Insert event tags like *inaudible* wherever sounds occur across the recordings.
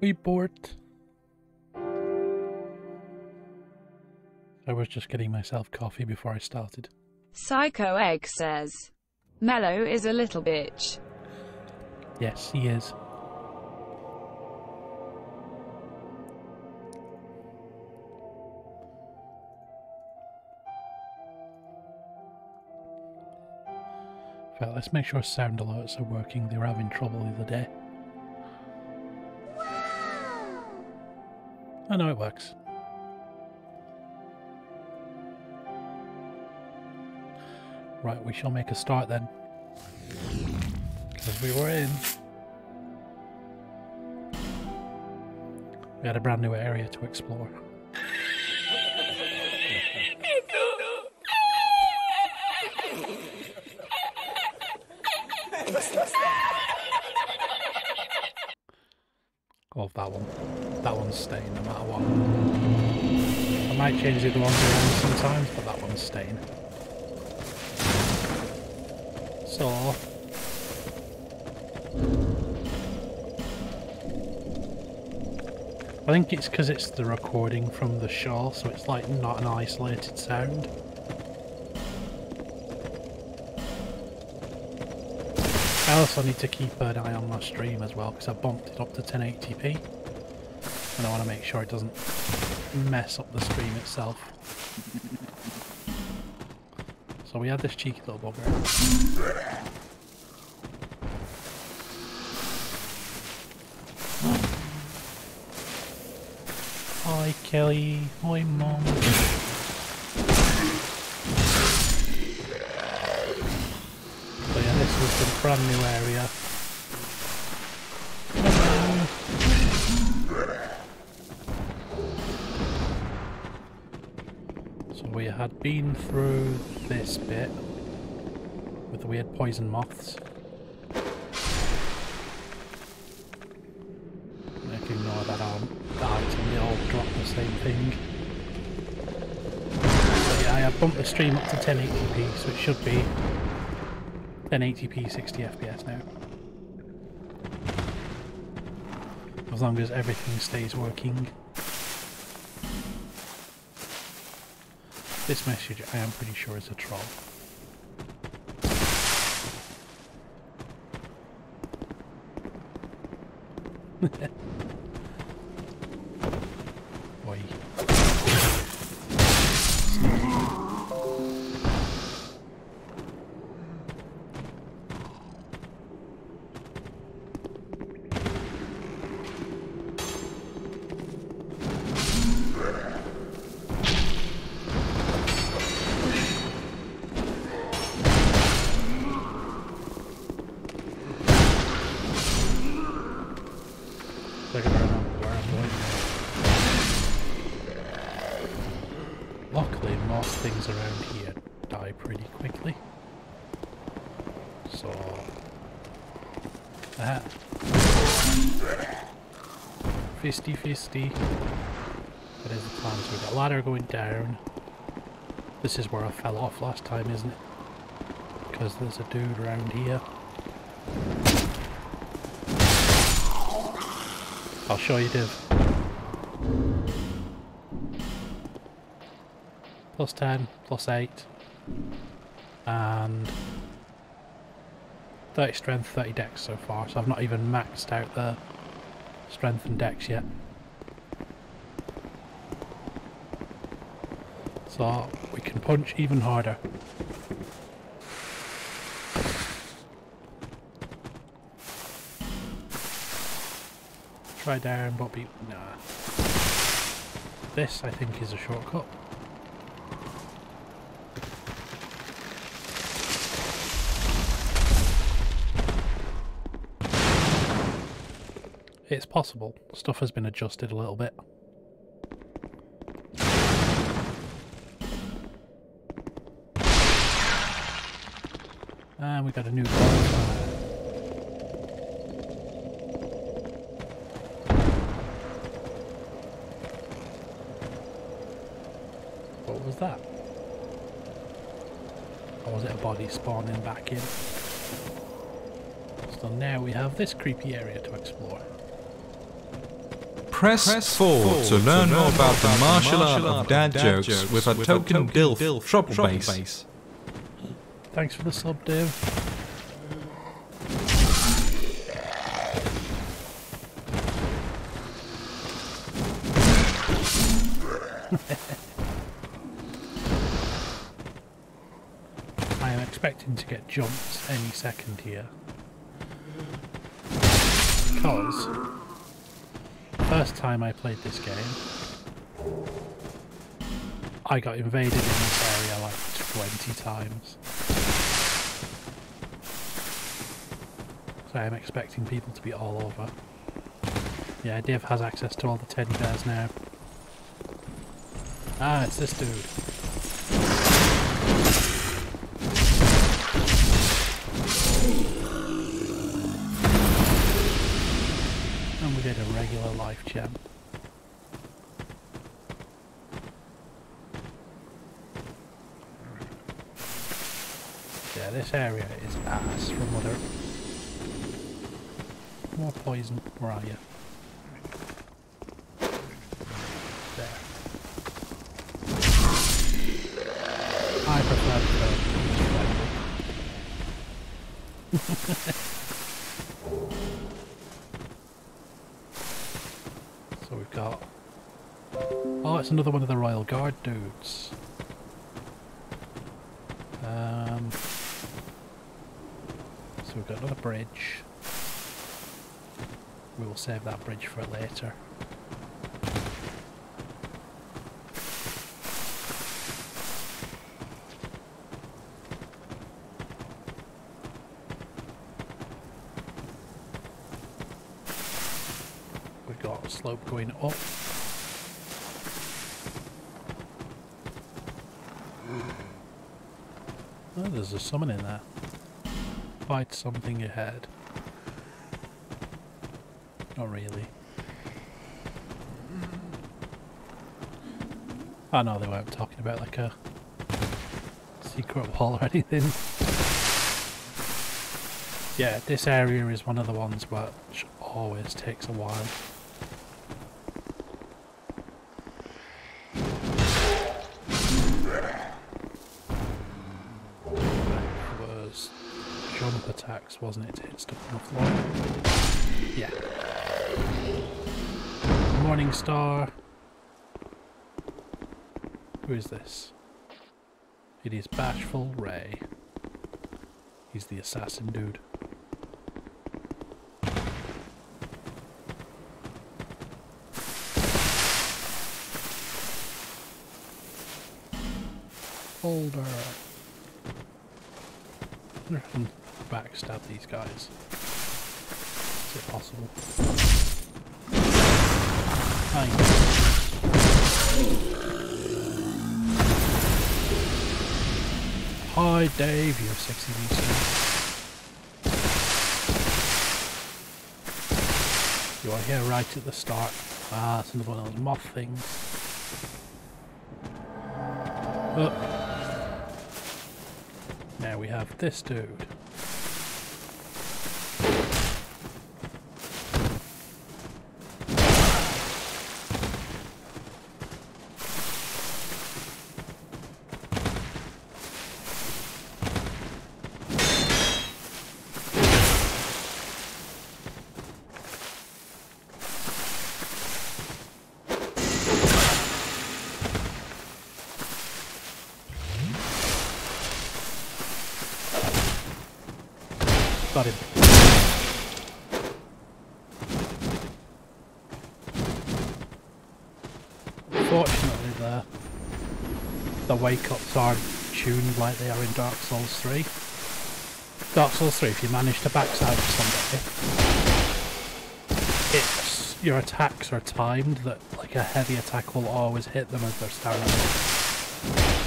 Report. I was just getting myself coffee before I started. Psycho Egg says, Mello is a little bitch. Yes, he is. Well, let's make sure sound alerts are working. They were having trouble the other day. Know it works. Right, we shall make a start then. Because we were in. We had a brand new area to explore. *laughs* Love that one. That one's staying no matter what. I might change the other ones around sometimes, but that one's staying. So... I think it's because it's the recording from the shore, so it's like not an isolated sound. I also need to keep an eye on my stream as well because I bumped it up to 1080p and I want to make sure it doesn't mess up the stream itself. So we had this cheeky little bugger. Hi Kelly, hi mom. So yeah, this was the brand new area. Been through this bit with the weird poison moths. If you ignore that arm, the item, they all drop the same thing. So yeah, I have bumped the stream up to 1080p, so it should be 1080p 60 FPS now. As long as everything stays working. This message I am pretty sure is a troll. 60. That is the plan, so we've got ladder going down. This is where I fell off last time, isn't it? Because there's a dude around here. I'll show you, Div. Plus 10, plus 8. And 30 strength, 30 dex so far, so I've not even maxed out the strength and dex yet. So we can punch even harder. Try down, but nah. This I think is a shortcut. It's possible. Stuff has been adjusted a little bit. And we got a new bonfire. What was that? Or was it a body spawning back in? So now we have this creepy area to explore. Press 4 to learn more about the martial art of dad jokes with a token DILF TrubbleBass. Thanks for the sub, Dave. *laughs* I am expecting to get jumped any second here. Because first time I played this game, I got invaded in this area like 20 times. So I'm expecting people to be all over. Yeah, Dave has access to all the teddy bears now. Ah, it's this dude. And we did a regular life gem. Yeah, this area is ass from what I... Poison. Where are you? There. I prefer the *laughs* So we've got... Oh, it's another one of the Royal Guard dudes. Um, so we've got another bridge. We will save that bridge for later. We've got a slope going up. Oh, there's a summon in there. Fight something ahead. Not really. Oh know they weren't talking about like a secret wall or anything. Yeah, this area is one of the ones which always takes a while. was jump attacks, wasn't it, on the floor? Yeah. Morning Star. Who is this? It is Bashful Ray. He's the assassin dude. If I can backstab these guys. Is it possible? Hi. Dave, you sexy VC. You are here right at the start. Ah, it's another one of those moth things. Oh. Now we have this dude. Got him. Fortunately, the the wake ups aren't tuned like they are in Dark Souls 3. Dark Souls 3, if you manage to backstab somebody, it's your attacks are timed that like a heavy attack will always hit them as they're standing.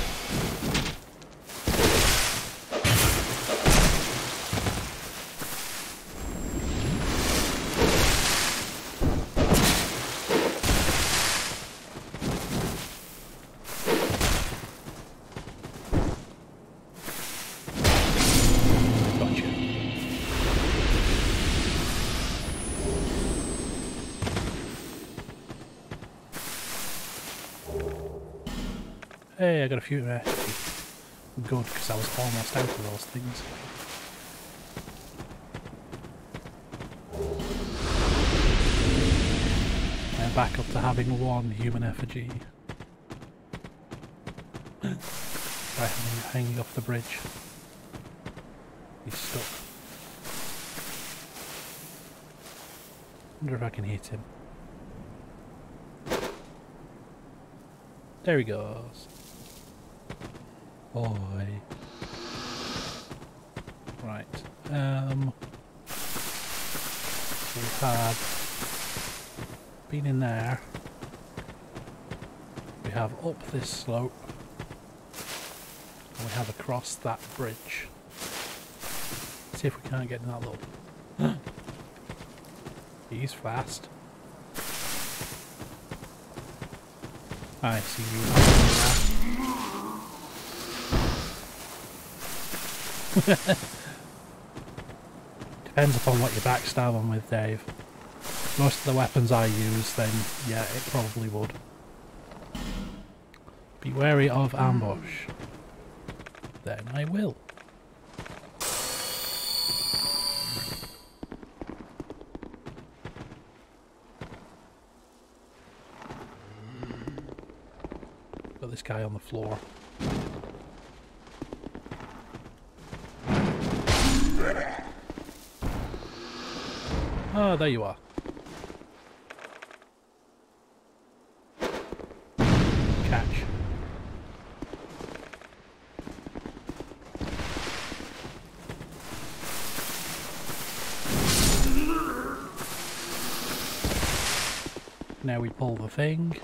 Good, because I was almost out of those things. And back up to having one human effigy. By hanging, off the bridge. He's stuck. wonder if I can hit him. There he goes. Boy. Right. Um. We've been in there. We have up this slope. And we have across that bridge. See if we can't get in that little. *gasps* He's fast. I see you. *laughs* Depends upon what you backstab him with, Dave. Most of the weapons I use, then yeah, it probably would. Be wary of ambush. Then I will. Got this guy on the floor. There you are. Catch. Now we pull the thing.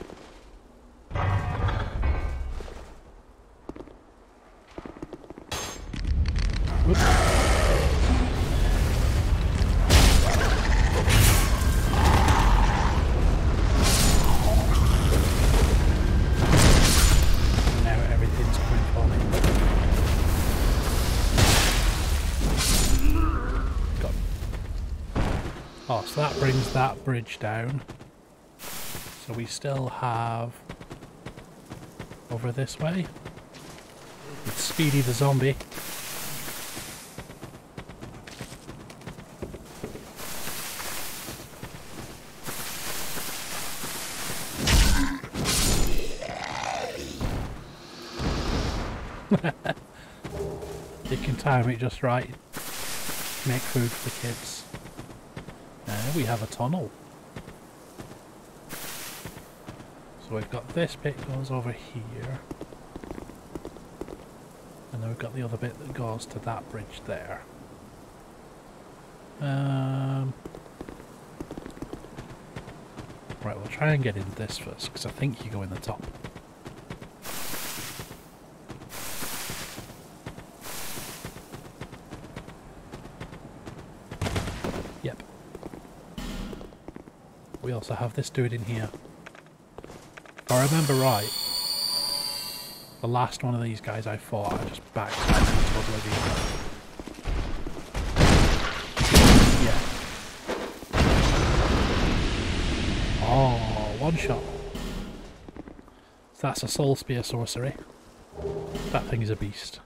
Bridge down. So we still have over this way. It's Speedy the zombie. *laughs* You can time it just right. Make food for the kids. We have a tunnel. So we've got this bit goes over here. And then we've got the other bit that goes to that bridge there. Um, right, we'll try and get into this first, because I think you go in the top. Yep. Also have this dude in here. If I remember right, the last one of these guys I fought, I just backstabbed him to oblivion. Oh, one shot. That's a soul spear sorcery. That thing is a beast.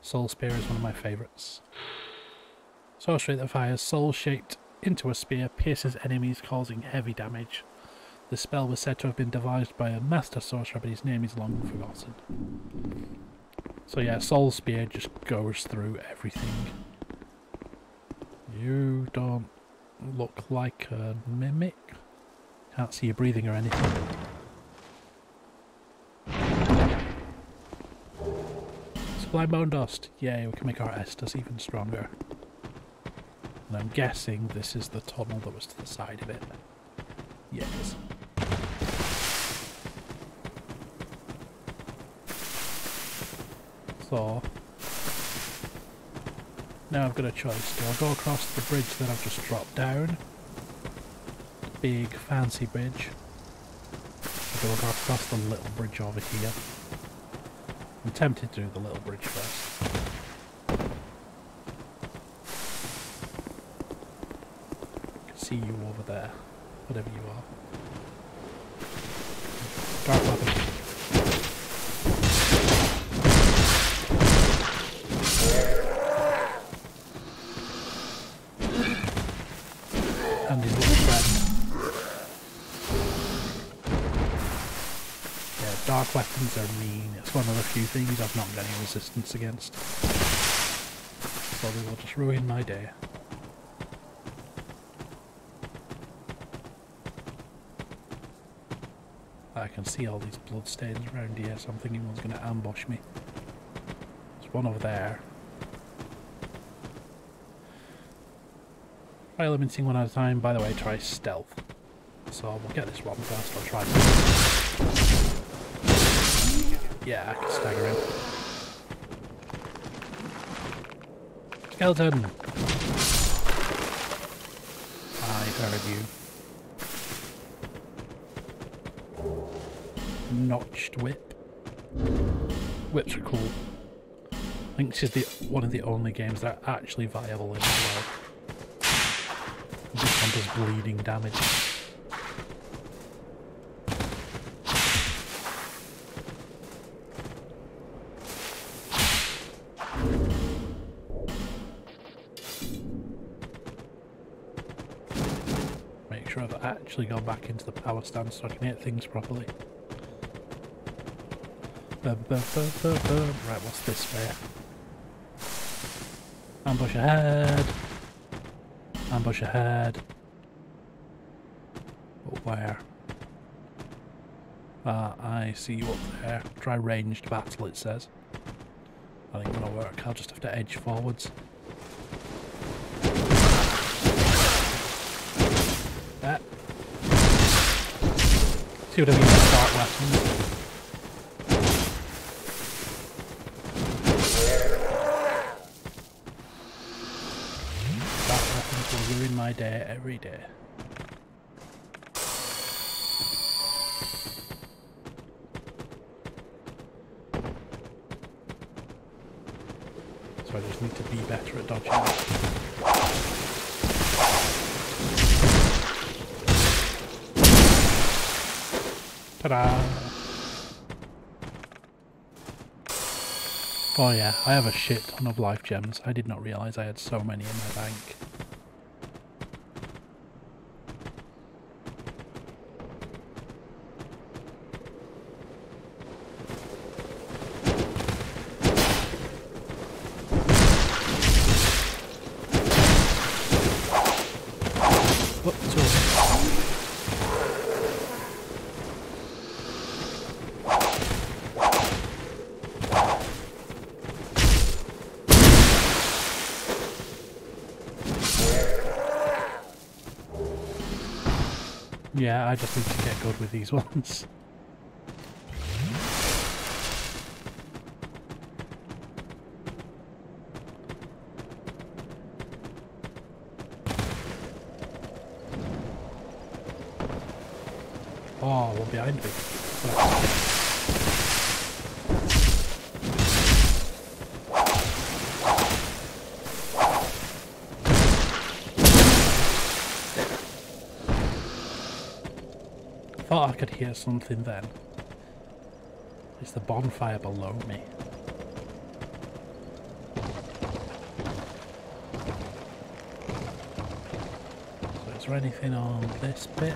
Soul Spear is one of my favourites. Sorcery that fires soul shaped into a spear pierces enemies, causing heavy damage. The spell was said to have been devised by a master sorcerer, but his name is long forgotten. So yeah, Soul Spear just goes through everything. You don't look like a mimic. Can't see you breathing or anything. Sublime Bone Dust. Yay, we can make our Estus even stronger. And I'm guessing this is the tunnel that was to the side of it. Yes. So, now I've got a choice. Do I go across the bridge that I've just dropped down? Big fancy bridge. Or do I go across the little bridge over here? I'm tempted to do the little bridge first. I can see you over there, whatever you are. Dark weapon. And his little friend. Yeah, dark weapons are mean. It's one of the few things I've not got any resistance against. So they will just ruin my day. Can see all these bloodstains around here, so I'm thinking one's going to ambush me. There's one over there. Try limiting one at a time. By the way, try stealth. So we'll get this one first. I'll try. Yeah, I can stagger him. Skeleton! I heard you. Notched whip. Whips are cool. I think this is the one of the only games that are actually viable in as well. This one does bleeding damage. Make sure I've actually gone back into the power stance so I can hit things properly. Right, what's this way? Ambush ahead. Ambush ahead. But where? Ah, I see you up there. Try ranged battle, it says. I think that'll work. I'll just have to edge forwards. That. See what I mean start weapons? Every day. So I just need to be better at dodging. Ta-da! Oh yeah, I have a shit ton of life gems. I did not realise I had so many in my bank. Oh, two of them. Yeah, I just need to get good with these *laughs* ones. Oh, one behind me. Thought I could hear something then. It's the bonfire below me. So is there anything on this bit?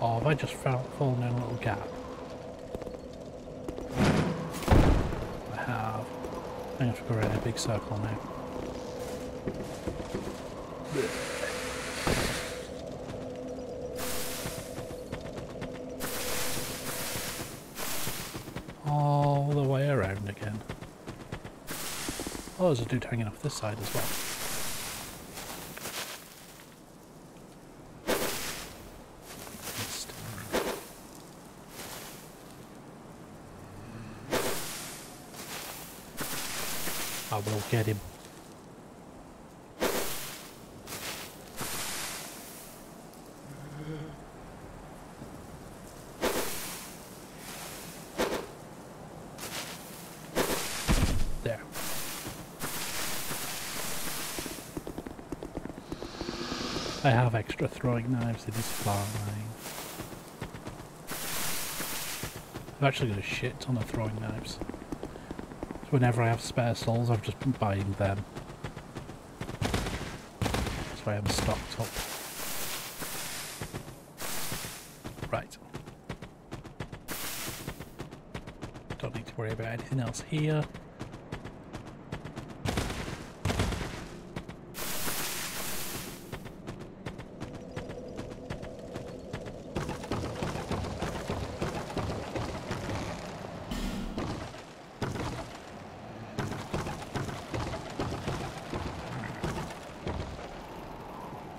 Or have I just fell, fallen in a little gap? I have. I have to go around a big circle now. All the way around again. Oh, there's a dude hanging off this side as well. I will get him. There. I have extra throwing knives, it is fine. I've actually got a shit ton of throwing knives. So whenever I have spare souls, I've just been buying them. That's why I'm stocked up. Right. Don't need to worry about anything else here.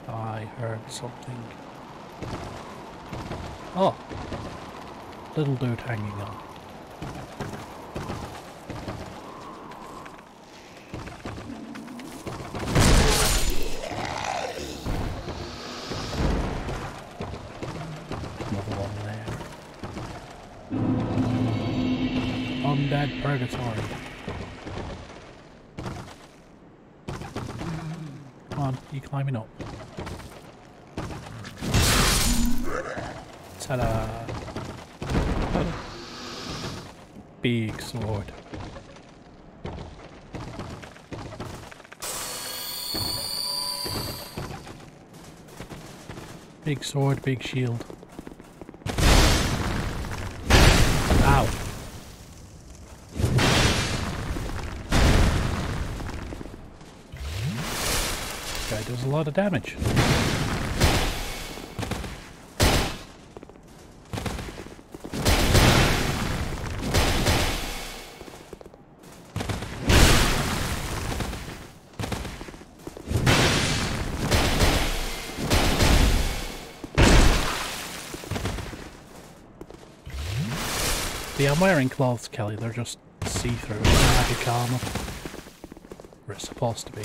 I heard something. Oh! Little dude hanging on. Sword, big shield. Ow. This guy does a lot of damage. See, I'm wearing clothes, Kelly. They're just see-through. It's magic armor. Or it's supposed to be.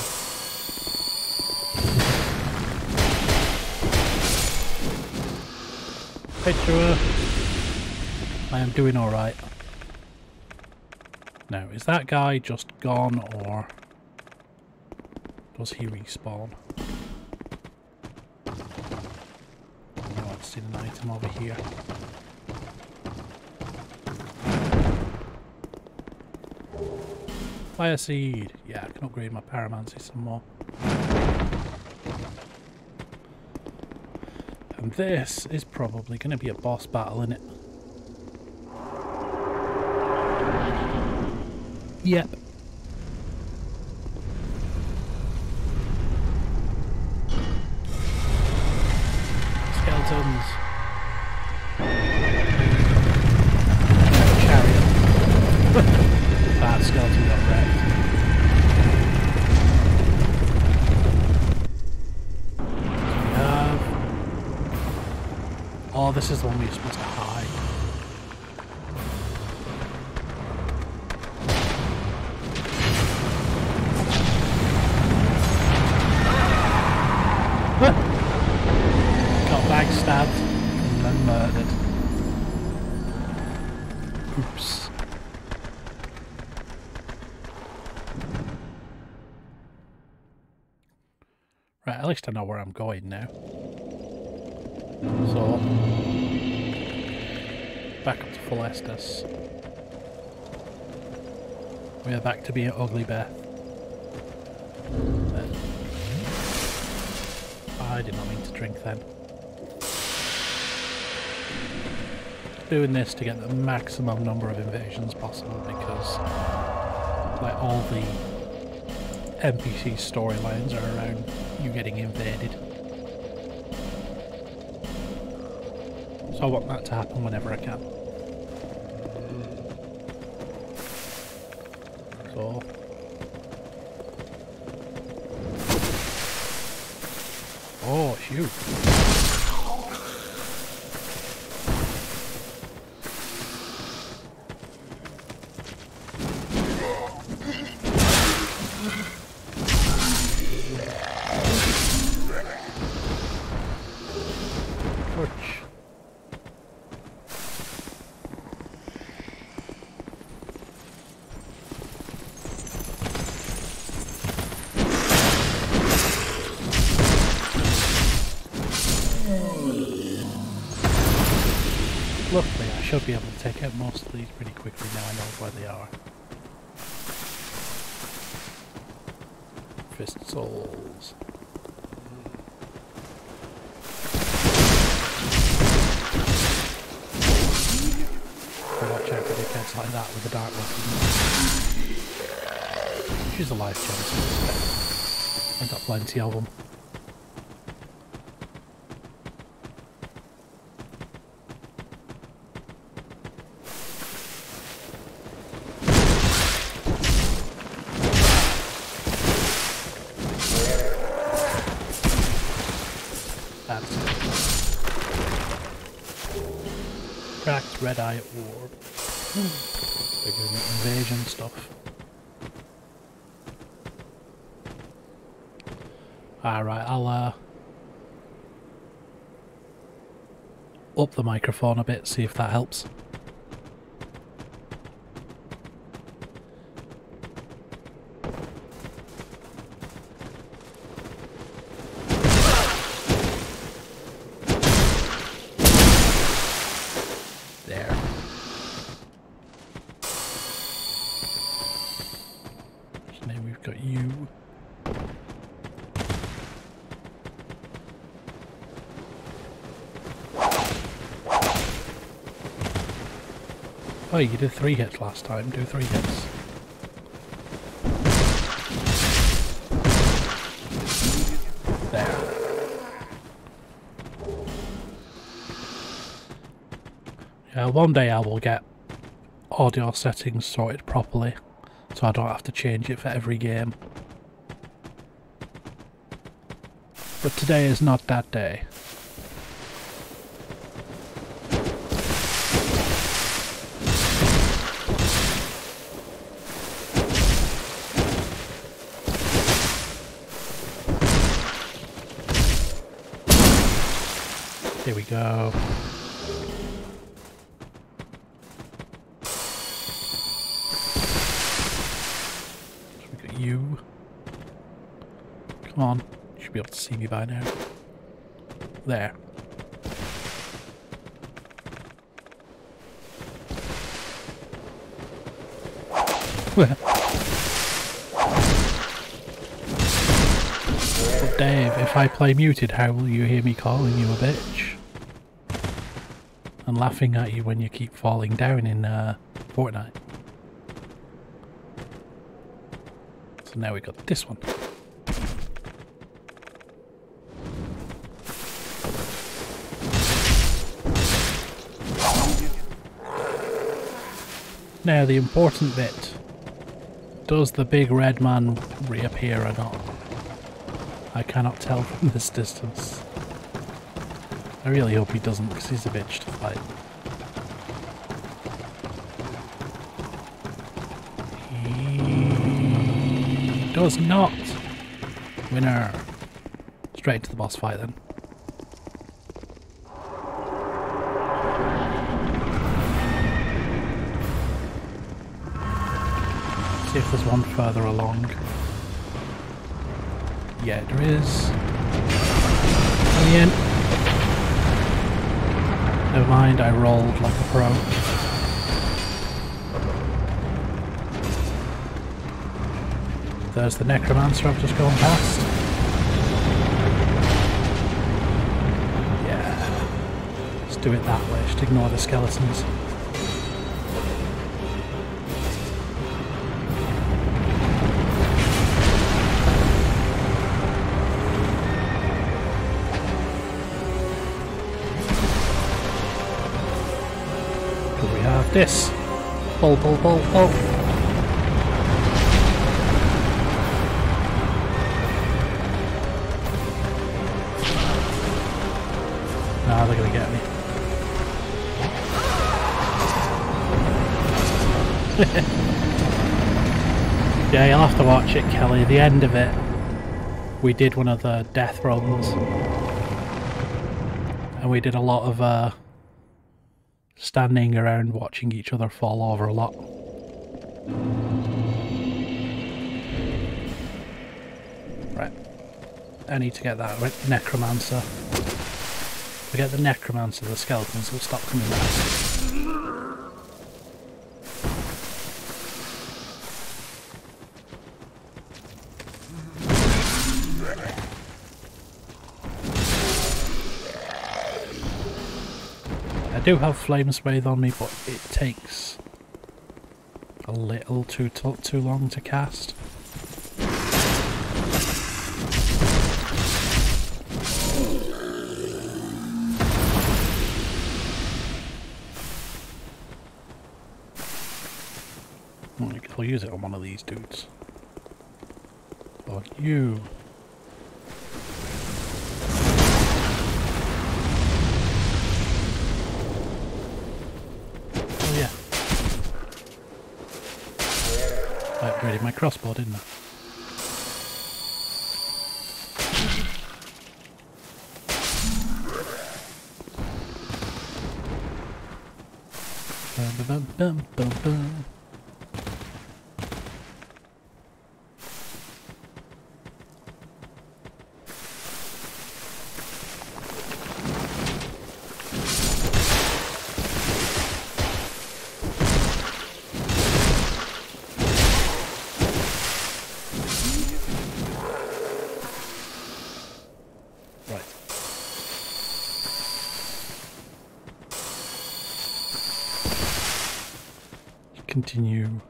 Picture. I am doing alright. Now, is that guy just gone or does he respawn? Oh, no, I've seen an item over here. Fire seed. Yeah, I can upgrade my pyromancy some more. And this is probably going to be a boss battle in it. Yep. This is the one we're supposed to hide. *laughs* Got backstabbed and then murdered. Oops. Right, at least I know where I'm going now. So, Estus. We are back to being Ugly Beth. Uh, I did not mean to drink then. Doing this to get the maximum number of invasions possible because like all the NPC storylines are around you getting invaded. So I want that to happen whenever I can. Oh, these pretty quickly now I know where they are. Fist souls. watch out for dickheads like that with the dark weapons. She's a life chance. I've got plenty of them. That's it. Cracked red eye orb. They're invasion stuff. Alright, I'll uh, up the microphone a bit, see if that helps. Oh, you did three hits last time. Do three hits. There. Yeah, one day I will get audio settings sorted properly, so I don't have to change it for every game. But today is not that day. There. But Dave, if I play muted, how will you hear me calling you a bitch? And laughing at you when you keep falling down in uh, Fortnite. So now we got this one. Now the important bit. Does the big red man reappear or not? I cannot tell from *laughs* this distance. I really hope he doesn't because he's a bitch to fight. He does not. Winner. Straight to the boss fight then. One further along. Yeah, there is. Brilliant. Never mind, I rolled like a pro. There's the necromancer I've just gone past. Yeah. Let's do it that way, just ignore the skeletons. This? Pull, pull, pull, pull. Nah, they're gonna get me. *laughs* yeah, you'll have to watch it, Kelly. The end of it, we did one of the death runs. And we did a lot of uh, standing around watching each other fall over a lot. Right. I need to get that necromancer. If I get the necromancer, the skeletons will stop coming back. Do have flame swathe on me, but it takes a little too too long to cast. I'll use it on one of these dudes. Or you. Oh yeah. I upgraded my crossbow, didn't I? Bum, bum, bum, bum. Right. Continue.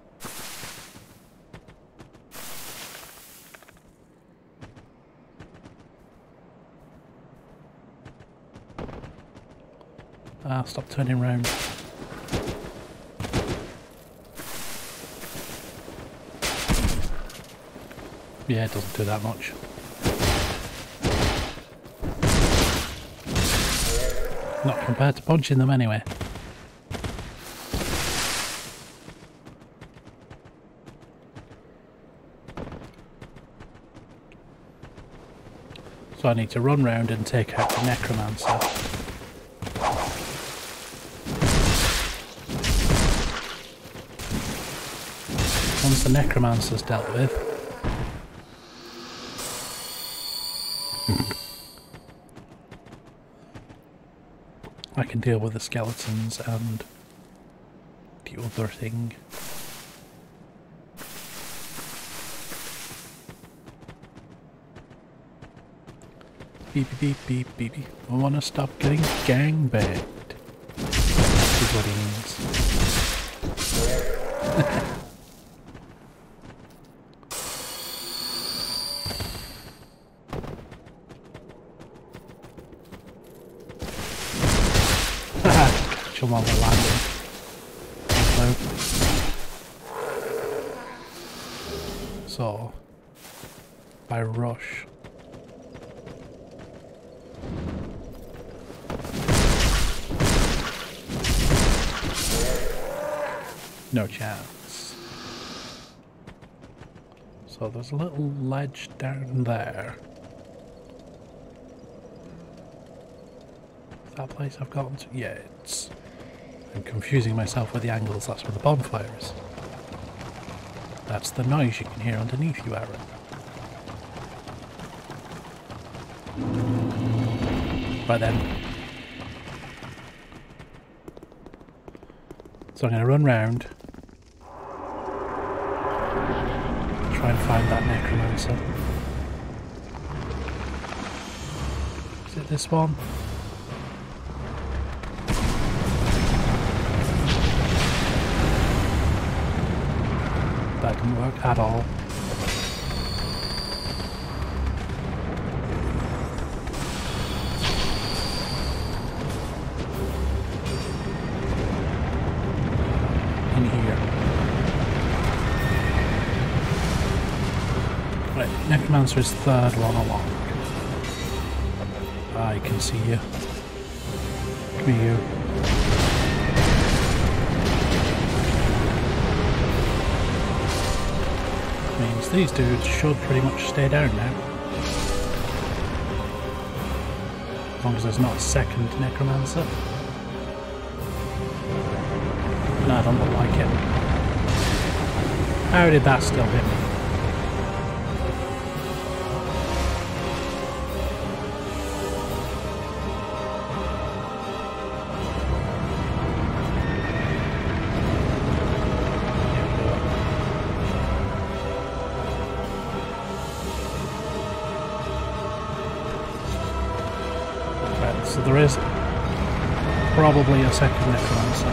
Ah, stop turning round. Yeah, it doesn't do that much. Not compared to punching them anyway. So I need to run round and take out the necromancer. Once the necromancer's dealt with, I can deal with the skeletons and the other thing. Beep beep beep beep beep. I wanna stop getting gangbanged. Is what he means. *laughs* ledge down there. Is that place I've gotten to? Yeah, it's... I'm confusing myself with the angles, that's where the bonfire is. That's the noise you can hear underneath you, Aaron. Right then. So I'm going to run round. Try and find that necromancer. Is it this one? That didn't work at all. Necromancer's third one along. I can see you. Come here, you. Means these dudes should pretty much stay down now. As long as there's not a second Necromancer. No, I don't look like it. How did that still hit me? Second necromancer.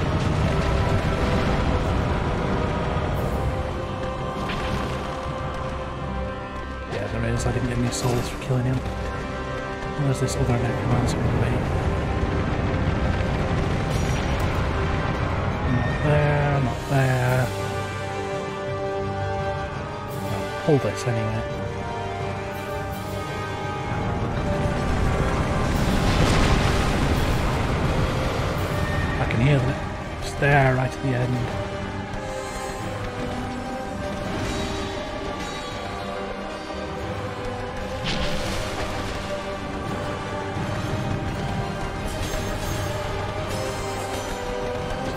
Yeah, there is. I didn't get any souls for killing him. Where's this other necromancer going to be? Not there, not there. Pull this anyway. There right at the end.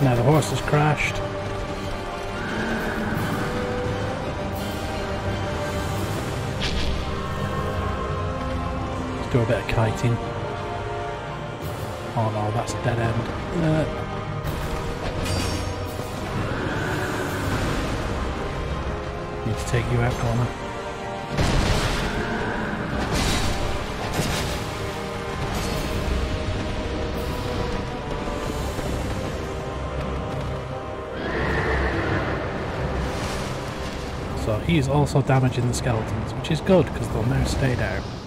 Now the horse has crashed. Let's do a bit of kiting. Oh no, that's a dead end. Uh, take you out, Connor. So he's also damaging the skeletons, which is good because they'll now stay down.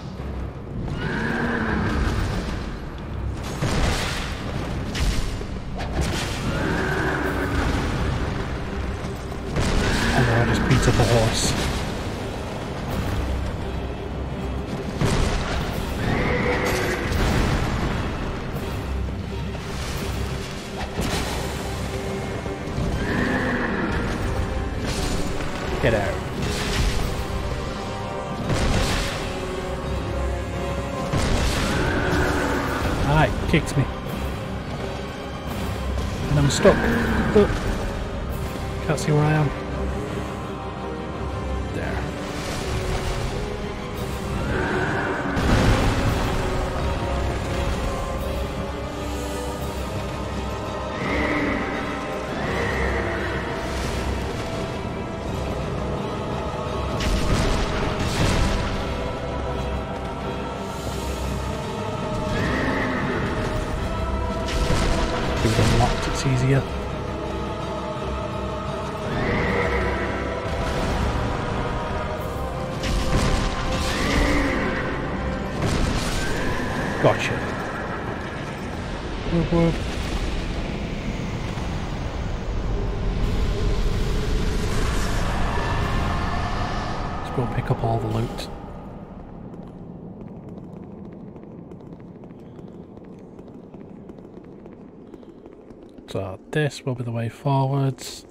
This will be the way forwards.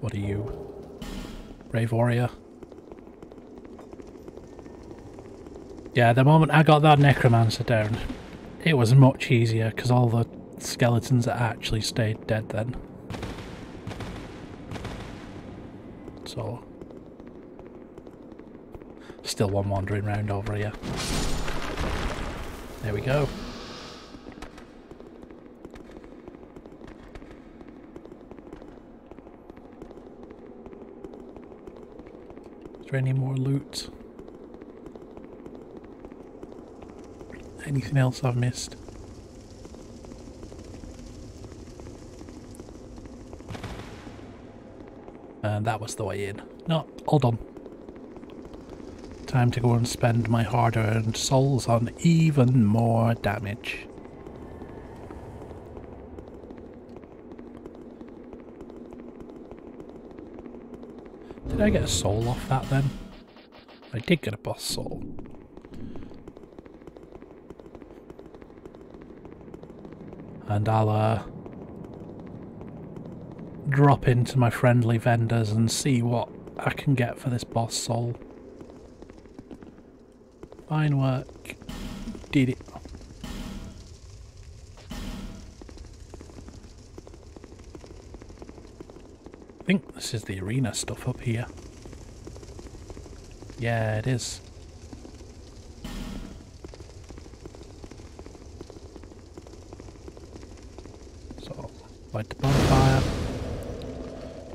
What are you? Brave warrior. Yeah, the moment I got that necromancer down, it was much easier because all the skeletons actually stayed dead then. So, still one wandering round over here. There we go. There any more loot? Anything else I've missed? And that was the way in. No, hold on. Time to go and spend my hard earned souls on even more damage. Did I get a soul off that then? I did get a boss soul. And I'll uh, drop into my friendly vendors and see what I can get for this boss soul. Fine work. Did it. This is the arena stuff up here. Yeah, it is. So, light the bonfire.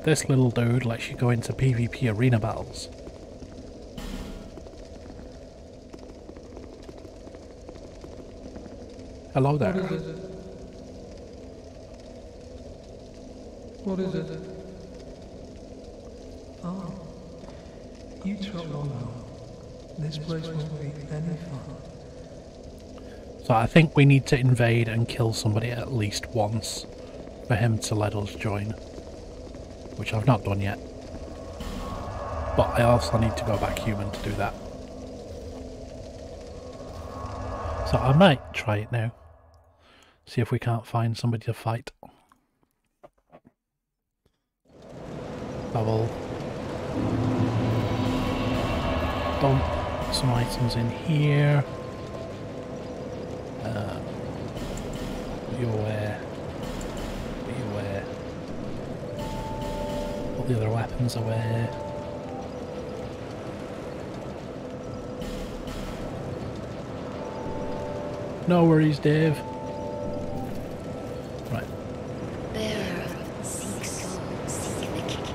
This little dude lets you go into PvP arena battles. Hello there. What is it? What is it? Oh, you. This place won't be any fun. So I think we need to invade and kill somebody at least once for him to let us join. Which I've not done yet. But I also need to go back human to do that. So I might try it now. See if we can't find somebody to fight. Will items in here. Uh, you aware. Be aware. Put the other weapons away. No worries, Dave. Right. Bearer, seek soul, seek the kick,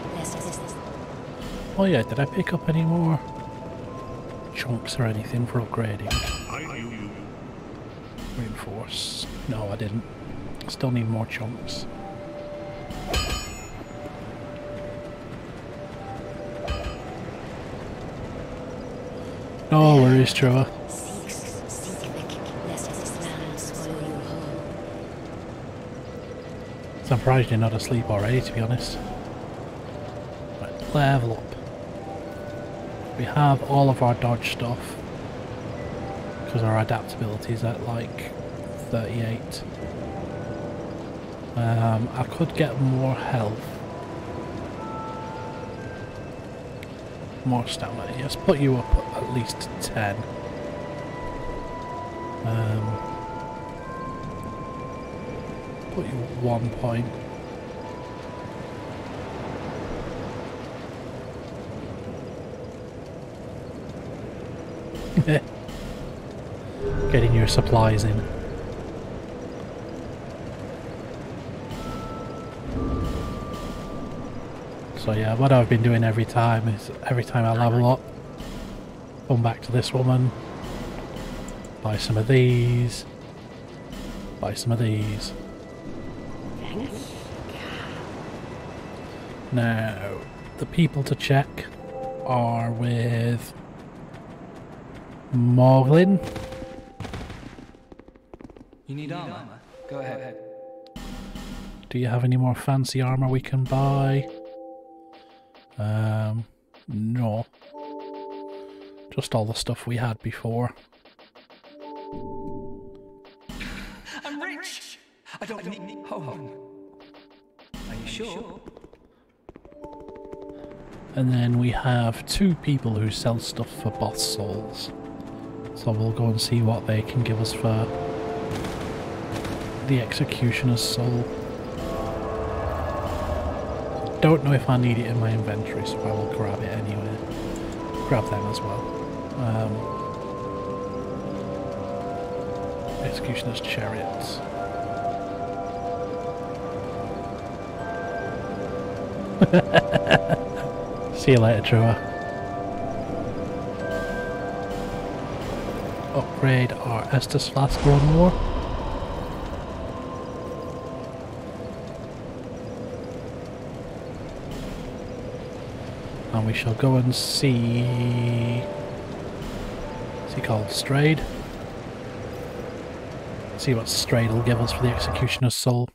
Oh yeah, did I pick up any more chunks or anything for upgrading? Reinforce. No, I didn't. Still need more chunks. No worries, Trevor. Surprised you're not asleep already, to be honest. Right, level up. We have all of our dodge stuff. Because our adaptability is at like 38. Um, I could get more health. More stamina. Yes, put you up at least 10. Um, put you one point. *laughs* Getting your supplies in. So yeah, what I've been doing every time is every time I level up, come back to this woman, buy some of these, buy some of these. Now, the people to check are with Maughlin. You need armor? Go ahead. Do you have any more fancy armor we can buy? Um, no. Just all the stuff we had before. I'm rich! I don't need home. Are you sure? And then we have two people who sell stuff for boss souls. So we'll go and see what they can give us for the Executioner's soul. Don't know if I need it in my inventory, so I will grab it anyway. Grab them as well. Um, Executioner's chariots. *laughs* See you later, Trua. Upgrade our Estus flask one more. And we shall go and see. What's he called? Straid? See what Straid will give us for the Executioner's Soul.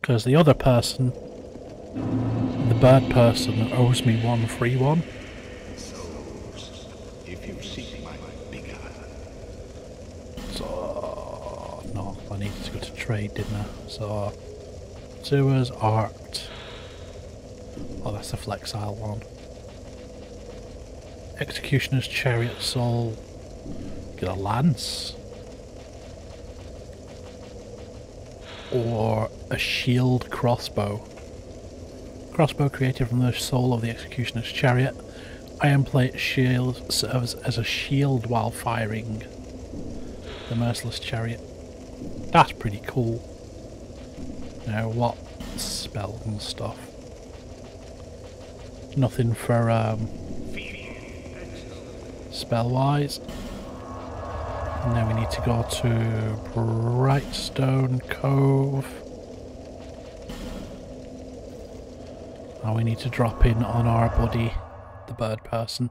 Because the other person, the bird person, owes me one free one. So, If you seek my bigger, So, no, I needed to go to trade, didn't I? So, sewers, art. Oh, that's the flexile one. Executioner's chariot soul. Get a lance. Or a shield crossbow. Crossbow created from the soul of the executioner's chariot. Iron plate shield serves as a shield while firing the merciless chariot. That's pretty cool. Now what spells and stuff? Nothing for um spell wise. And then we need to go to Brightstone Cove. And we need to drop in on our buddy, the bird person.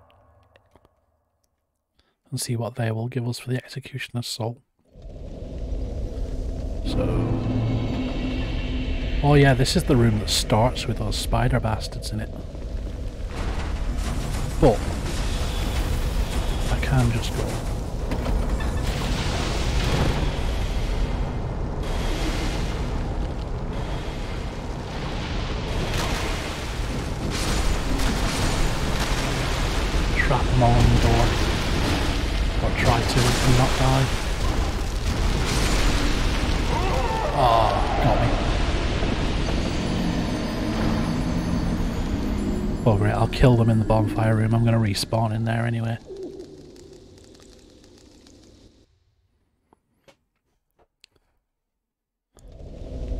And see what they will give us for the Executioner's Soul. So... Oh yeah, this is the room that starts with those spider bastards in it. But... I can just go. And not die. Oh, got me. Over it, I'll kill them in the bonfire room. I'm going to respawn in there anyway.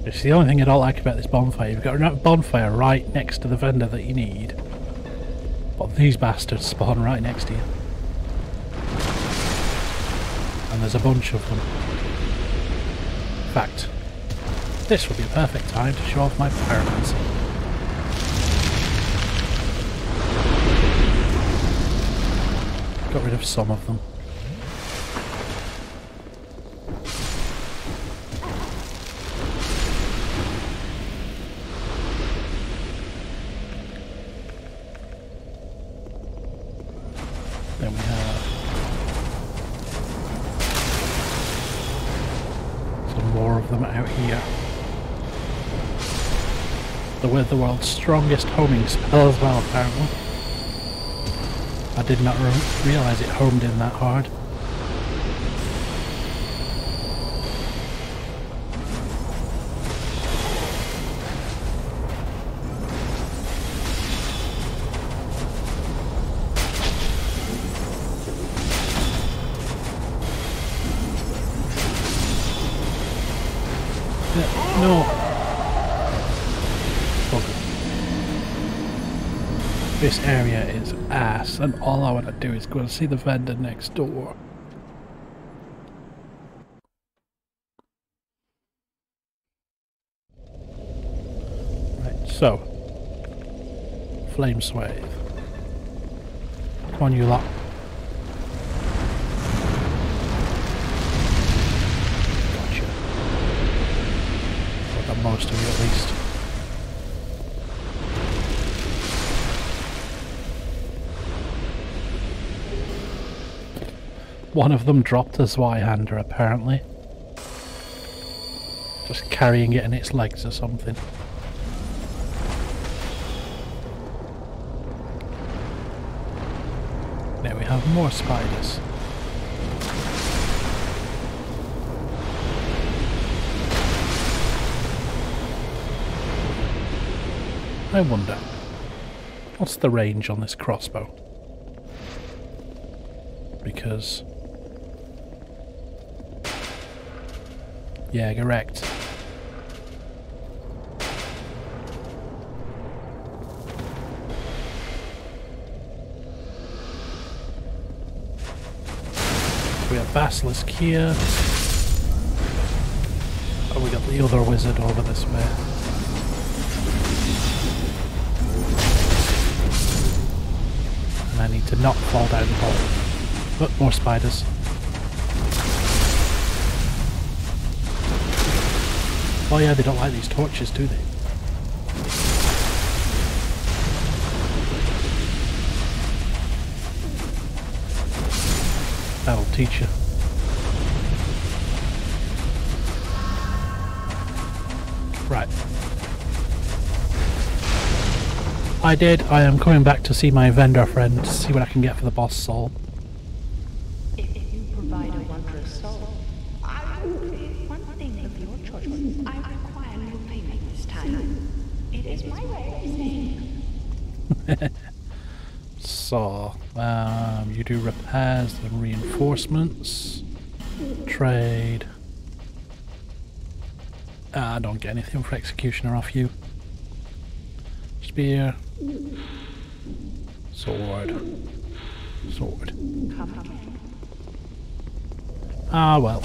It's the only thing I don't like about this bonfire. You've got a bonfire right next to the vendor that you need. But these bastards spawn right next to you. And there's a bunch of them. In fact, this would be a perfect time to show off my pyromancy. Got rid of some of them. World's strongest homing spell as well, apparently. I did not re realise it homed in that hard. This area is ass, and all I want to do is go and see the vendor next door. Right, so. Flame Swathe. Come on, you lot. One of them dropped a Zweihander apparently. Just carrying it in its legs or something. There we have more spiders. I wonder, what's the range on this crossbow? Because... Yeah, correct. We have Basilisk here. Oh, we got the other wizard over this way. And I need to not fall down the hole. But more spiders. Oh yeah, they don't like these torches, do they? That'll teach you. Right. I did. I am coming back to see my vendor friend, to see what I can get for the boss soul. If you provide a wondrous soul, I will create one thing of your choice. I require no payment this time. It is my way of saying So, you do repairs and reinforcements. Trade. Ah, I don't get anything for executioner off you. Spear. Sword. Sword. Ah, well.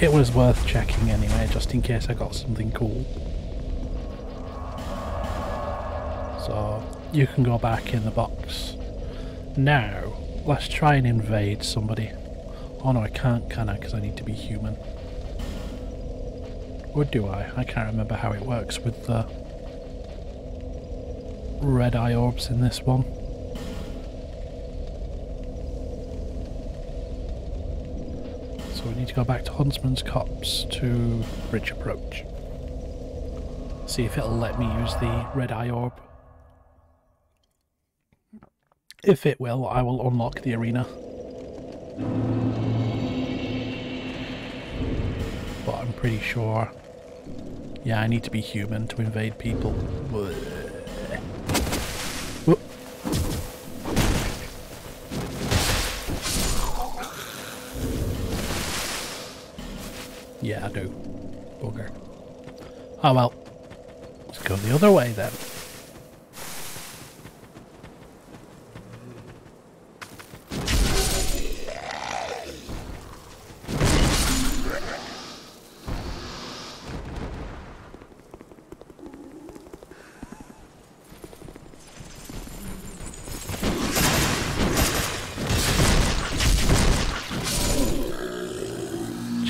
It was worth checking anyway, just in case I got something cool. So, you can go back in the box. Now, let's try and invade somebody. Oh no, I can't, can I? Because I need to be human. Or do I? I can't remember how it works with the red eye orbs in this one. So we need to go back to Huntsman's Copse to Bridge Approach. See if it'll let me use the red eye orb. If it will, I will unlock the arena. But I'm pretty sure. Yeah, I need to be human to invade people. Whoop. Yeah, I do. Bugger. Oh well. Let's go the other way then.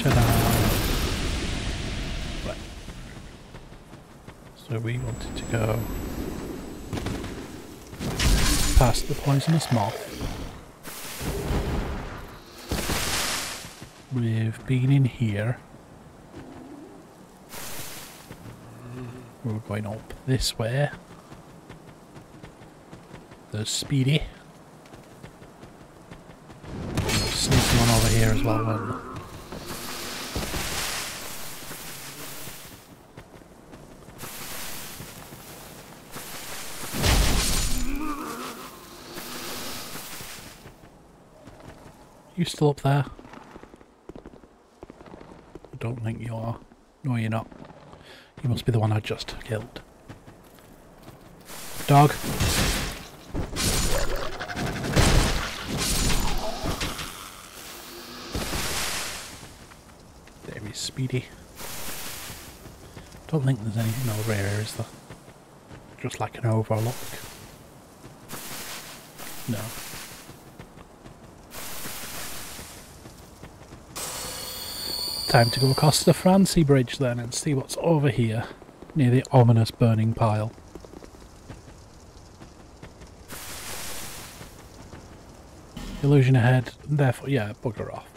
Ta-da. Right. So we wanted to go past the poisonous moth. We've been in here. We're going up this way. There's Speedy. Sneaky one over here as well, You still up there? I don't think you are. No, you're not. You must be the one I just killed. Dog. There is Speedy. Don't think there's anything over here, is there? Just like an overlook. No. Time to go across the Francie Bridge then and see what's over here near the ominous burning pile. Illusion ahead, therefore, yeah, bugger off.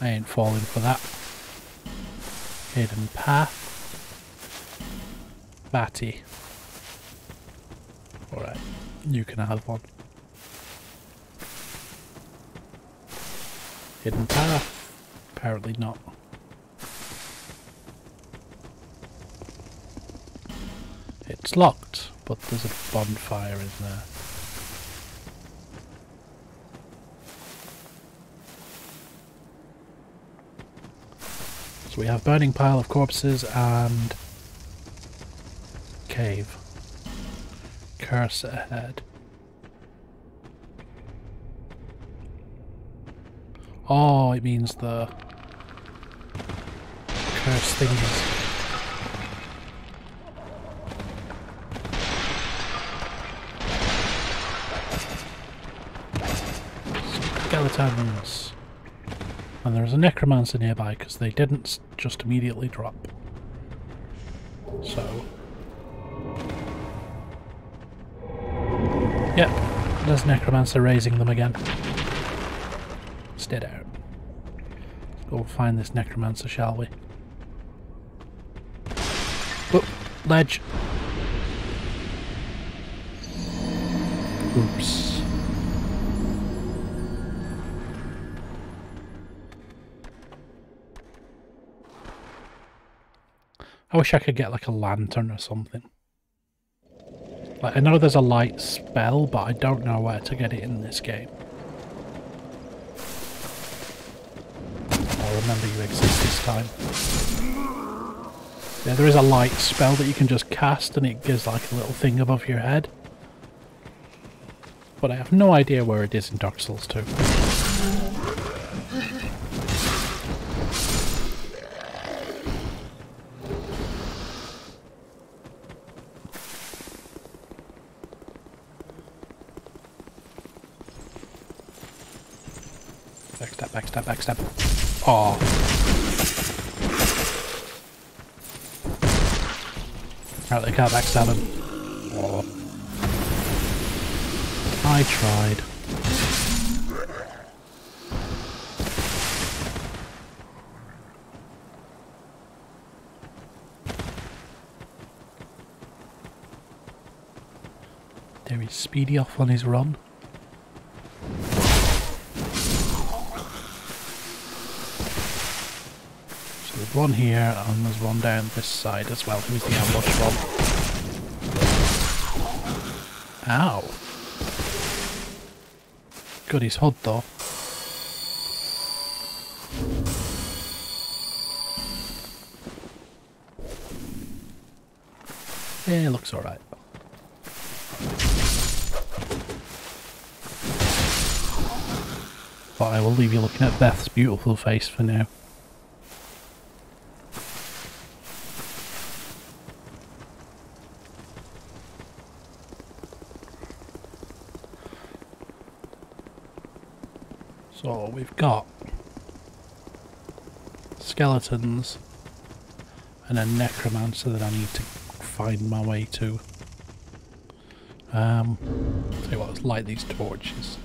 I ain't falling for that. Hidden path. Batty. Alright, you can have one. Hidden path. Apparently not. It's locked, but there's a bonfire in there. So we have burning pile of corpses and cave. Curse ahead. Oh, it means the curse thingies. Skeletons. And there's a necromancer nearby because they didn't just immediately drop. So. Yep, there's necromancer raising them again. Stead out. Let's go find this necromancer, shall we? Ledge. Oops. I wish I could get like a lantern or something. Like I know there's a light spell, but I don't know where to get it in this game. I'll remember you exist this time. Yeah, there is a light spell that you can just cast and it gives like a little thing above your head. but I have no idea where it is in Dark Souls 2. Backstab, backstab, backstab. Oh. Right, they can't backstab him. I tried. There is speedy off on his run. One here and there's one down this side as well. Who's the ambush one? Ow. Good, he's hood though. Yeah, looks alright. But I will leave you looking at Beth's beautiful face for now. So we've got skeletons and a necromancer that I need to find my way to. Um, tell you what, let's light these torches.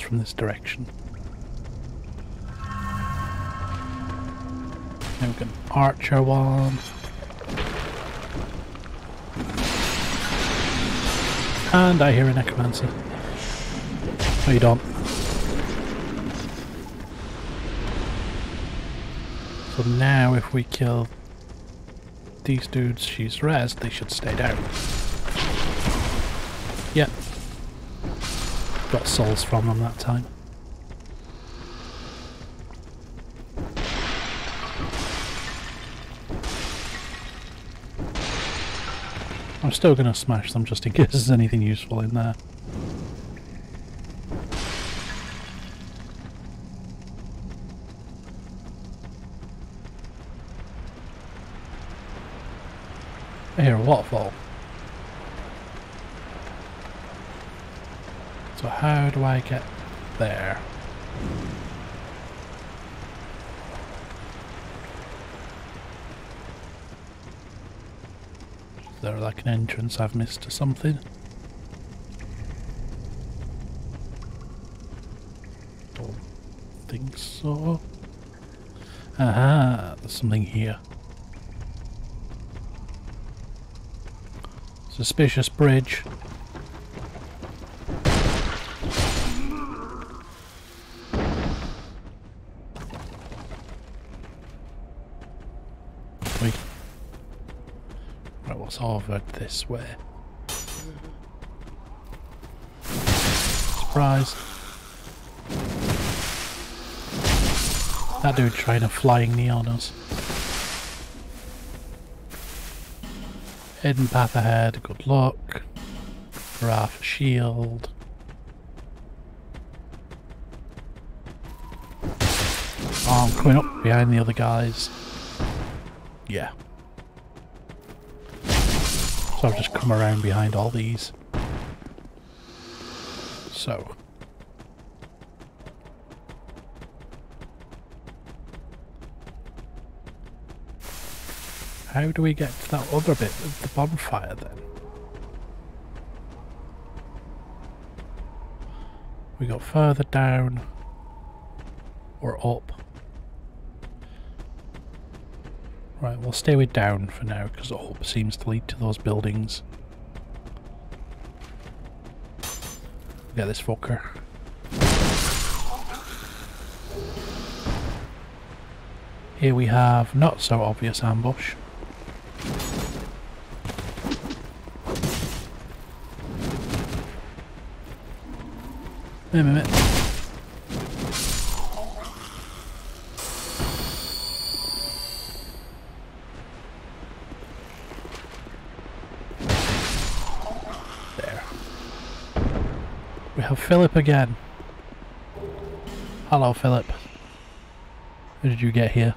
From this direction. Then we got an archer one. And I hear a necromancer. No, you don't. So now if we kill these dudes she's res, they should stay down. Got souls from them that time. I'm still going to smash them just in *laughs* case there's anything useful in there. I hear a waterfall. So how do I get there? Is there like an entrance I've missed or something? Don't think so. Aha, there's something here. Suspicious bridge. Over this way? Surprise. That dude trying a flying knee on us. Hidden path ahead, good luck. Wrath shield. Oh, I'm coming up behind the other guys. Yeah. So I've just come around behind all these. So. How do we get to that other bit of the bonfire then? We got further down or up. Right, we'll stay with down for now because up seems to lead to those buildings. Get this fucker. Here we have not so obvious ambush. Wait minute. Philip again. Hello, Philip. How did you get here?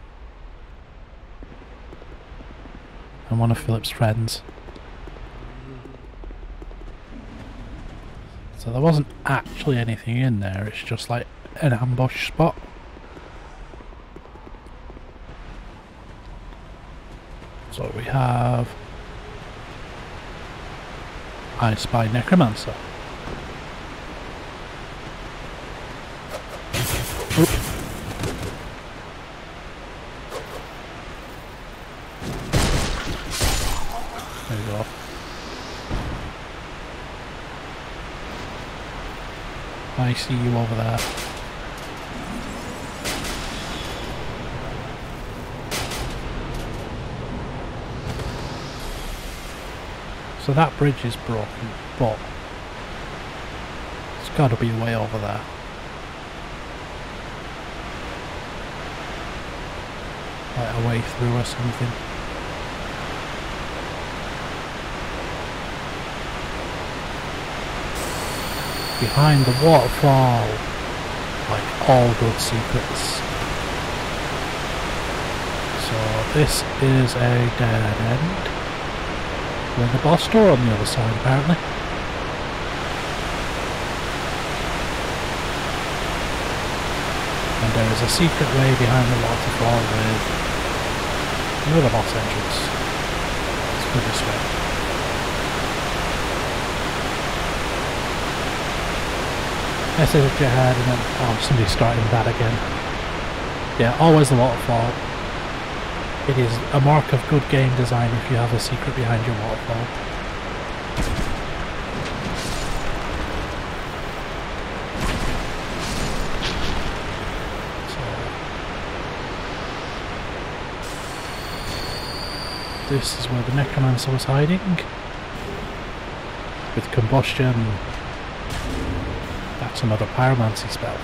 I'm one of Philip's friends. So there wasn't actually anything in there, it's just like an ambush spot. So we have I Spy Necromancer. I see you over there. So that bridge is broken, but it's got to be way over there. Like a way through or something. Behind the waterfall, like all good secrets. So this is a dead end. With a boss door on the other side apparently. And there is a secret way behind the waterfall with another boss entrance. Let's go this way. Message ahead and then oh somebody's starting that again. Yeah, always the waterfall. It is a mark of good game design if you have a secret behind your waterfall. This is where the necromancer was hiding with combustion that's another pyromancy spell.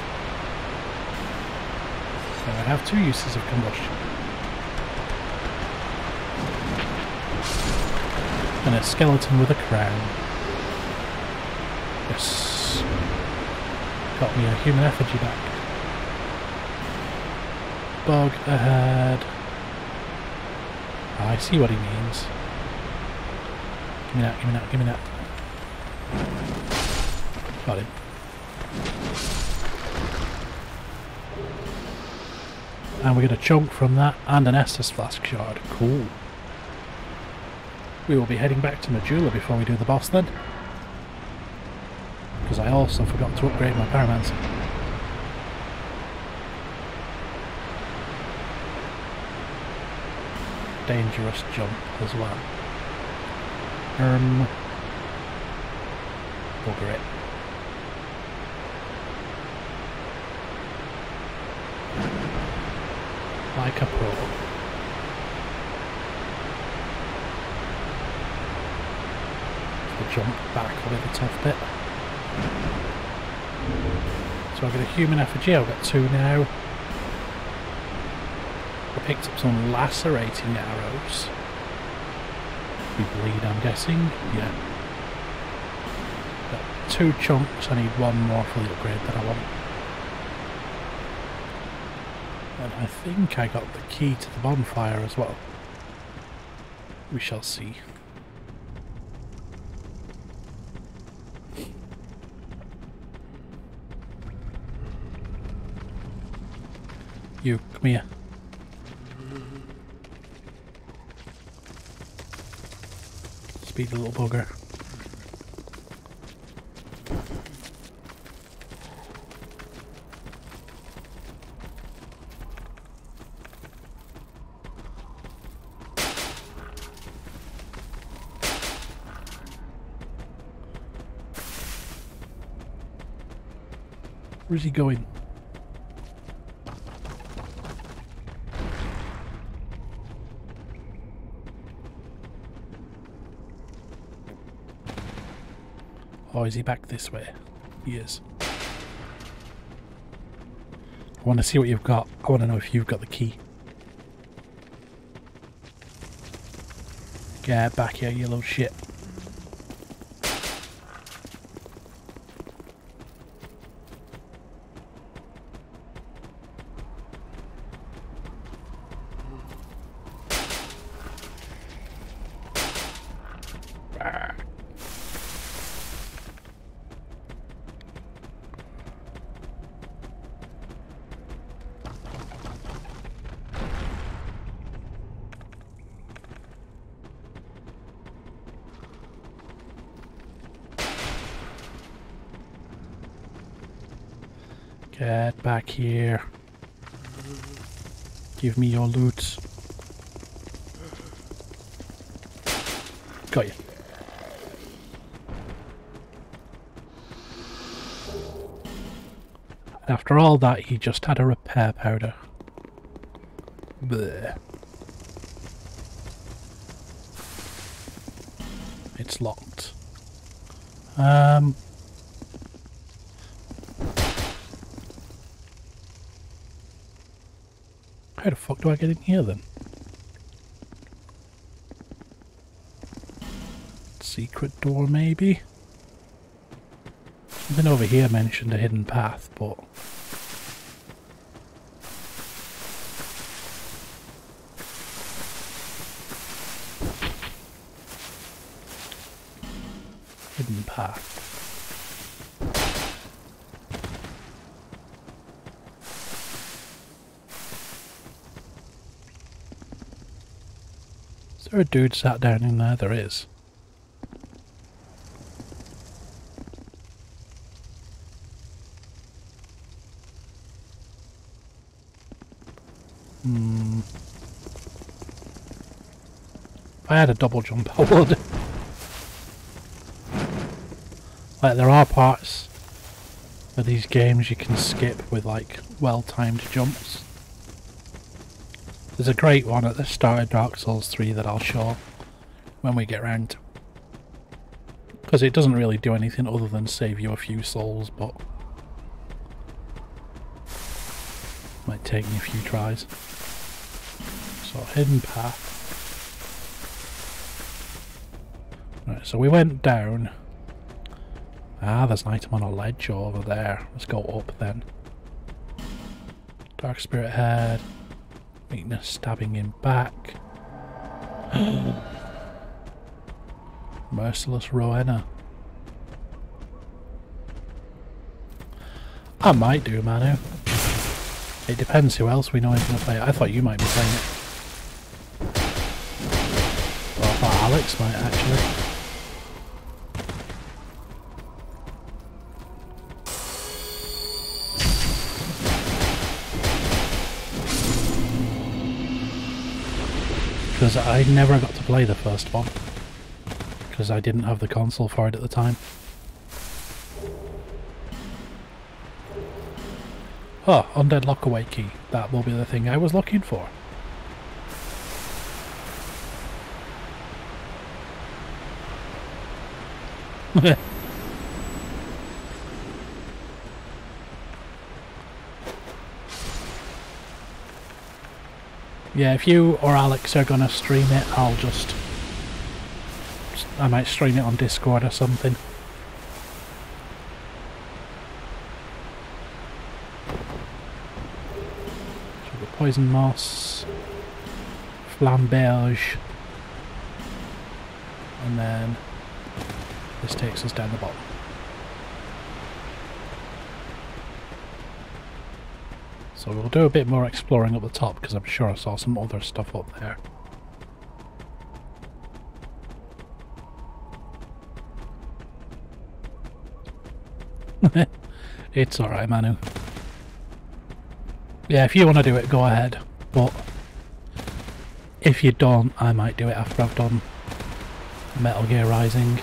So I have two uses of combustion. And a skeleton with a crown. Yes. Got me a human effigy back. Bug ahead. I see what he means. Give me that, give me that, give me that. Got him. And we get a chunk from that and an Estus flask shard. Cool. We will be heading back to Majula before we do the boss then. Because I also forgot to upgrade my Pyromancer. Dangerous jump as well. Um, bugger it. Like a pro. So jump back over the tough bit. So I've got a human effigy, I've got two now. I picked up some lacerating arrows. We bleed, I'm guessing. Yeah. Got two chunks, I need one more for the upgrade that I want. And I think I got the key to the bonfire as well. We shall see. You, come here. Speed the little bugger. Where's he going? Oh, is he back this way? He is. I want to see what you've got. I want to know if you've got the key. Get back here, you little shit. Here. Give me your loot. Got you. After all that, he just had a repair powder. Bleh. It's locked. Um, How the fuck do I get in here then? Secret door maybe? Something over here mentioned a hidden path, but... Hidden path. There a dude sat down in there? There is. Hmm. If I had a double jump, *laughs* I would. Like, there are parts of these games you can skip with, like, well-timed jumps. There's a great one at the start of Dark Souls 3 that I'll show when we get round to because it doesn't really do anything other than save you a few souls, but might take me a few tries. So, hidden path. Right, so we went down. Ah, there's an item on a ledge over there. Let's go up then. Dark Spirit Head. Weakness stabbing him back. *gasps* Merciless Roenna. I might do Manu. It depends who else we know is going to play it. I thought you might be playing it. Well, I thought Alex might actually. Because I never got to play the first one. Because I didn't have the console for it at the time. Oh, Undead Lockaway key. That will be the thing I was looking for. *laughs* yeah, if you or Alex are gonna stream it, I'll just... I might stream it on Discord or something. Poison moss, flamberge, and then this takes us down the bottom. So we'll do a bit more exploring up the top because I'm sure I saw some other stuff up there. *laughs* it's alright, Manu. Yeah, if you want to do it, go ahead. But if you don't, I might do it after I've done Metal Gear Rising.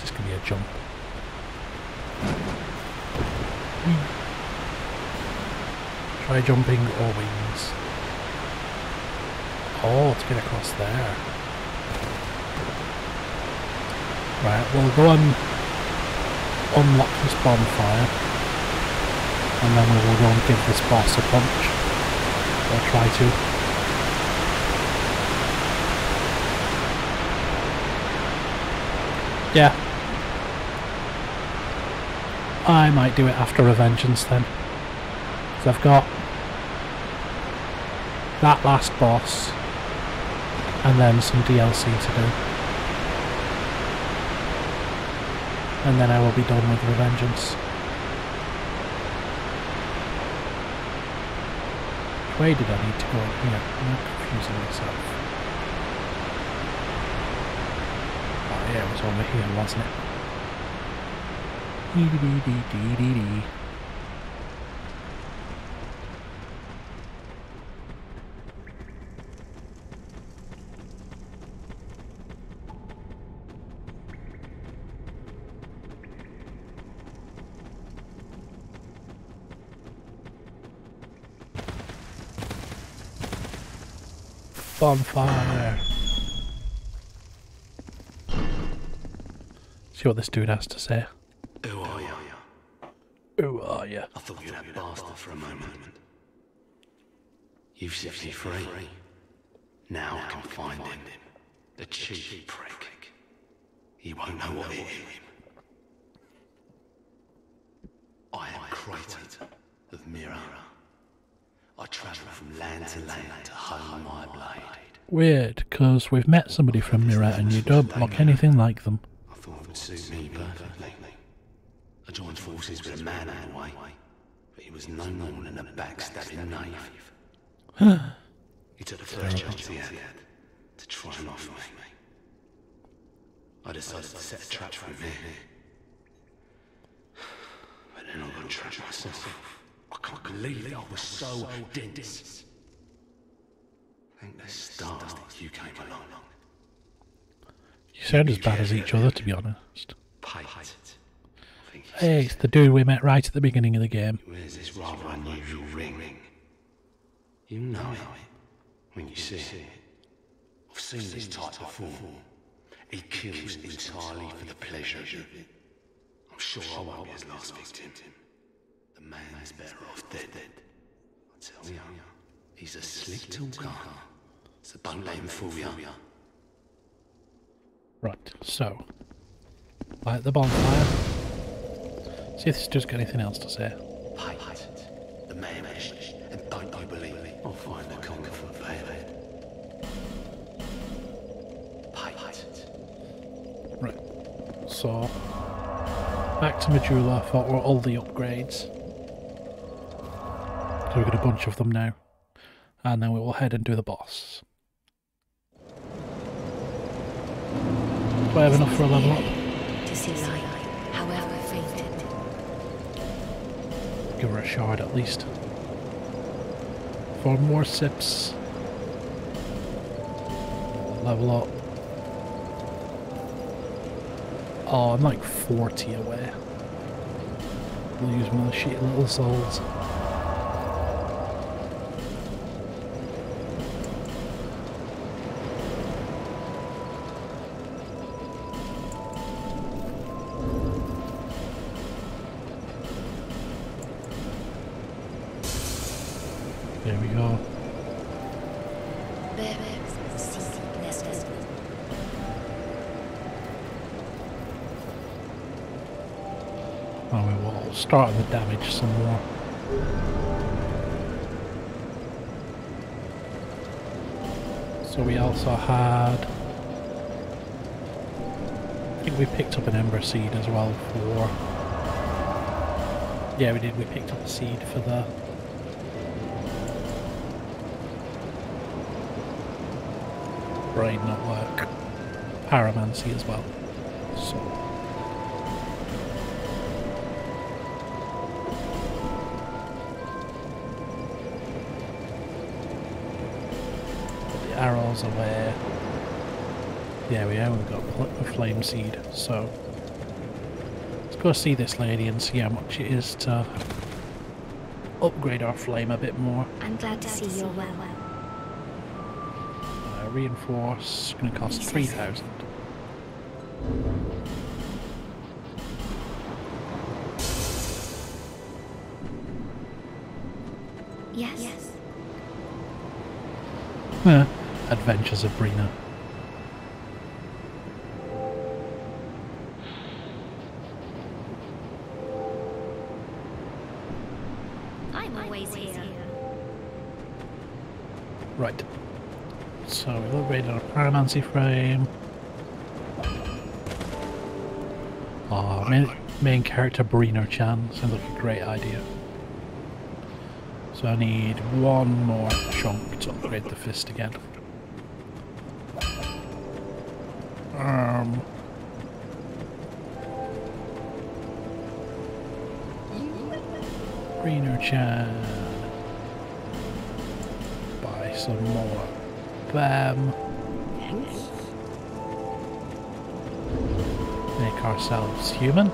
Just gonna be a jump. Try jumping or wings. Oh, to get across there. Right, we'll go and unlock this bonfire. And then we will go and give this boss a punch. Or try to. Yeah. I might do it after Revengeance then. So I've got that last boss and then some DLC to do. And then I will be done with Revengeance. Which way did I need to go here? I'm confusing myself. Oh yeah, it was over here, wasn't it? Dee dee dee dee dee dee. Bonfire. See what this dude has to say. Who are you? Who are you? I you were that bastard for a moment. You've set me free. Now I can find him. The cheeky prick. He won't know what hit him. I am Creighton of Mirrah. I travel from land to land to hone my blade. Weird, because we've met somebody from Mirrah and you don't look anything like them. I thought it would suit me perfectly. I joined forces with a man on the way, but he was no more than a backstabbing knave. he took the first chance he had to try and off me. I decided to set a trap for him here. But then I got trapped myself. I can't believe that I was so dense. Thank the stars that you came along. You sound as bad as each other, to be honest. Pate. I think he Hey, it's the dude we met right at the beginning of the game. Where's this rather unusual ring? You know it when you see it. I've seen this type before. He kills entirely for the pleasure of it. I'm sure I won't be his last victim. The man's better off dead. I tell you, he's a slick talker. So don't let him fool you. Right, so. Light the bonfire. See if this dude's got anything else to say. Pate, the man and don't you believe me? I'll find the conquer for baby. Right. So. Back to Majula for all the upgrades. So we've got a bunch of them now. And then we will head and do the boss. I have enough for a level up? To see light, however fainted. Give her a shard at least. Four more sips. Level up. Oh, I'm like 40 away. We'll use my shitty little souls. Start the damage some more. So we also had... I think we picked up an Ember Seed as well for... Yeah, we did. We picked up a seed for the... Brain Network. Pyromancy as well. So... arrows away. Yeah, we. We've got a flame seed. So let's go see this lady and see how much it is to upgrade our flame a bit more. I'm glad to see you're well. Uh, reinforce. Going to cost 3,000. Adventures of Brina. I'm always here. Right. So we've upgraded our Pyromancy frame. Oh, main, main character Brino Chan sounds like a great idea. So I need one more chunk to upgrade the fist again. Chan. Buy some more. Bam. Make ourselves human.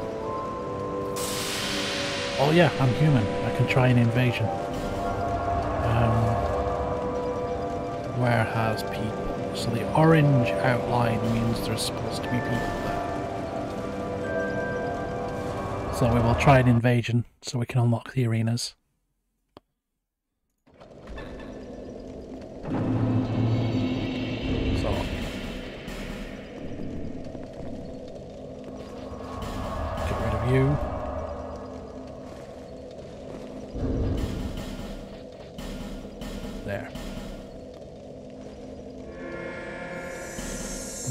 Oh yeah, I'm human. I can try an invasion. Um, where has people? So the orange outline means there's supposed to be people there. So we will try an invasion so we can unlock the arenas. So get rid of you. There.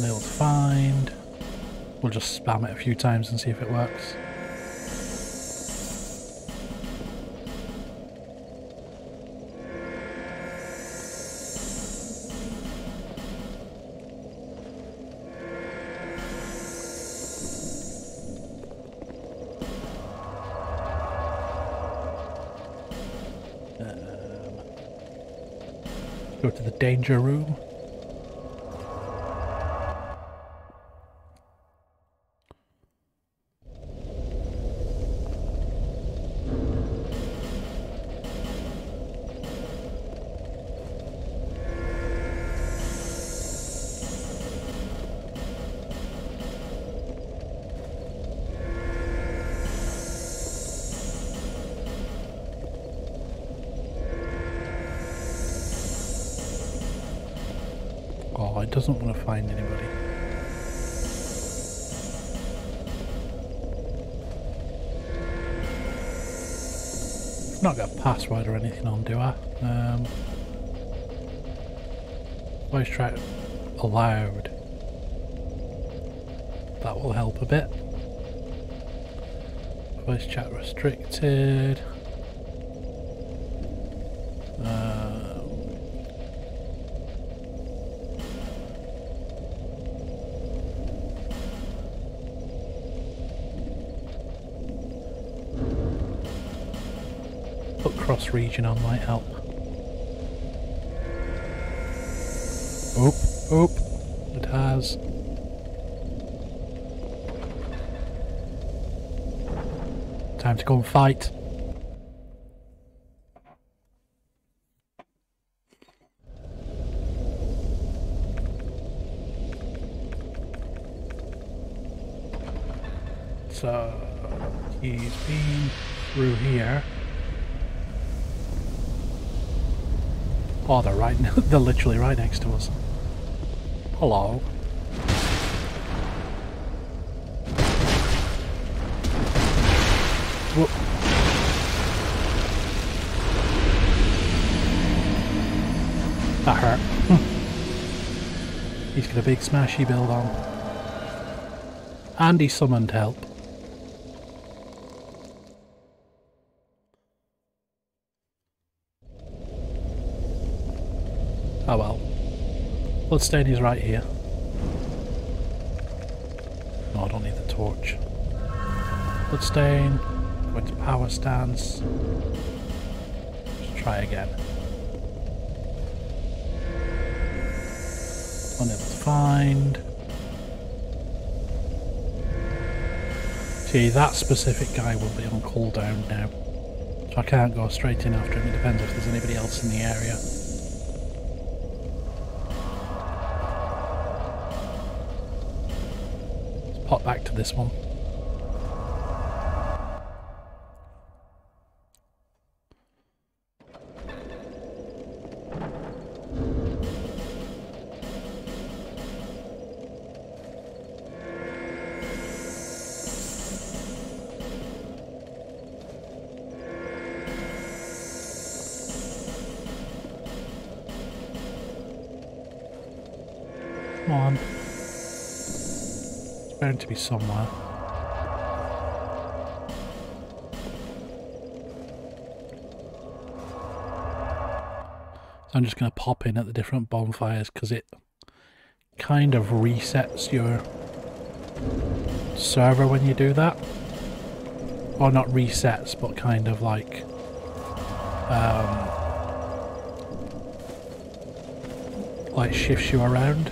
Nil to find. We'll just spam it a few times and see if it works. Danger room. Doesn't want to find anybody. Not got a password or anything on, do I? Um, voice track allowed. That will help a bit. Voice chat restricted. Um, Region on might help. Oop, oop, it has. Time to go and fight. So he's been through here. Oh, *laughs* they're literally right next to us. Hello. Whoop. That hurt. *laughs* He's got a big smashy build on. And he summoned help. Oh well. Bloodstain is right here. No, I don't need the torch. Bloodstain. Go into power stance. Let's try again. Unable to find. See, that specific guy will be on cooldown now. So I can't go straight in after him. It depends if there's anybody else in the area. This one. Be somewhere. So I'm just going to pop in at the different bonfires because it kind of resets your server when you do that. Or not resets, but kind of like um, like shifts you around.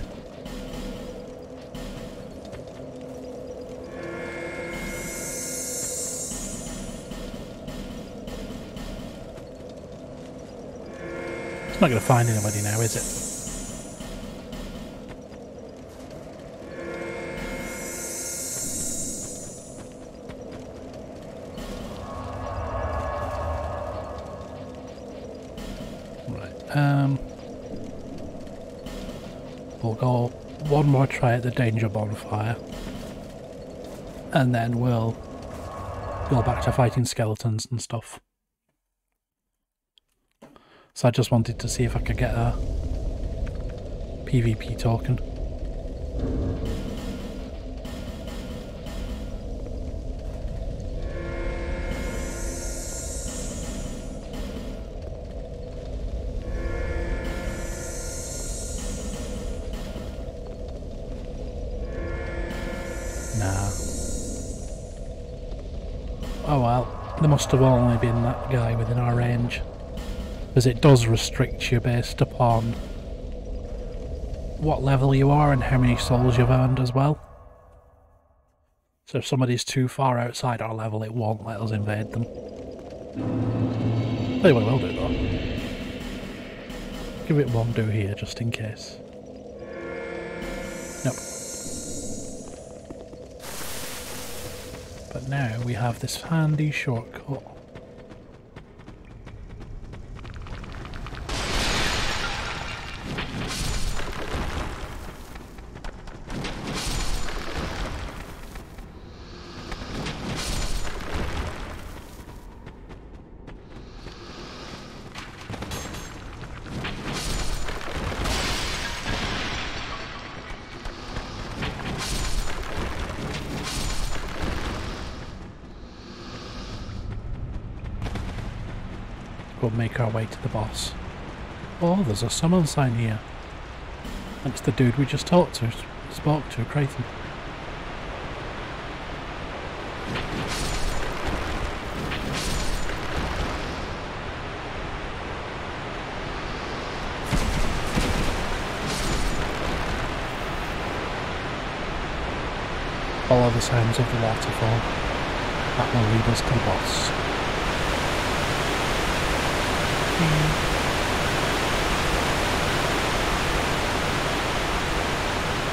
Not going to find anybody now, is it? Right. Um. We'll go one more try at the danger bonfire. And then we'll go back to fighting skeletons and stuff. So I just wanted to see if I could get a PvP token. Nah. Oh well, there must have only been that guy within our range. Because it does restrict you based upon what level you are and how many souls you've earned as well. So if somebody's too far outside our level, it won't let us invade them. I will do though. Give it one do here, just in case. Nope. But now we have this handy shortcut. Our way to the boss. Oh, there's a summon sign here. That's the dude we just talked to, spoke to, Creighton. Follow the sounds of the waterfall. That will lead us to the boss.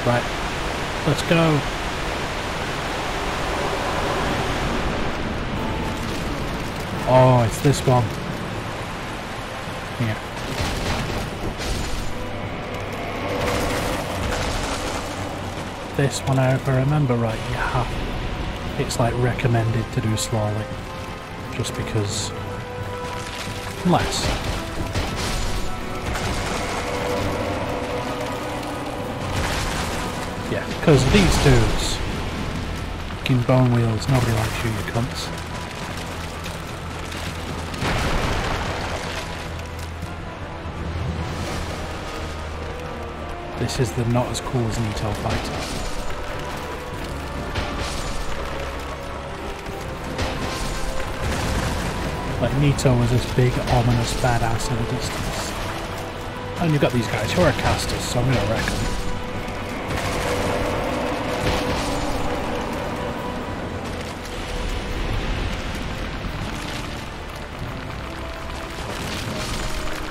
Right, let's go. Oh, it's this one. Here. This one, if I remember right, you have. It's like recommended to do slowly. Just because. Less. Yeah, because these dudes. Fucking bone wheels, nobody likes you, you cunts. This is the not as cool as Nito fight. Like Nito was this big, ominous badass in the distance. And you've got these guys who are casters, so I'm gonna reckon.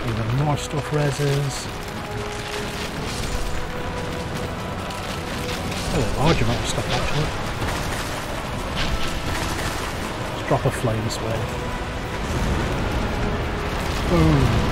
Even more stuff reses. A large amount of stuff actually. Let's drop a flame swathe. Oh.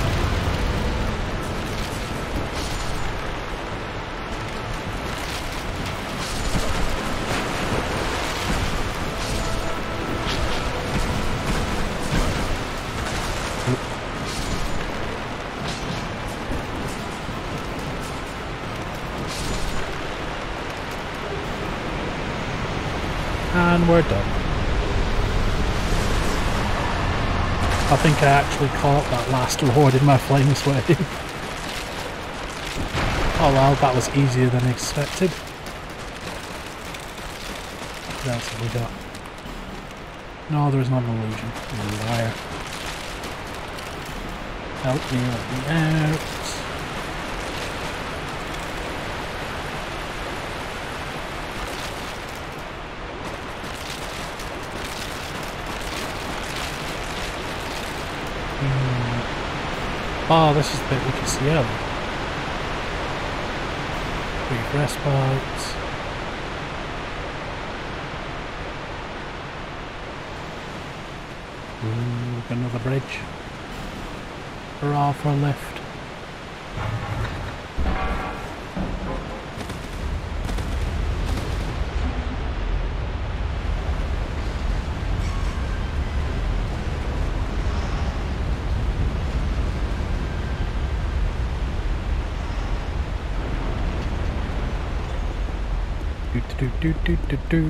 Think I actually caught that last reward in my flame swathe. oh well, that was easier than expected. What else have we got? No, there is not an illusion. You liar. Help me, let me out. Oh, this is the bit we can see out. Brief respite. Ooh, another bridge. Hurrah for a lift. do do do do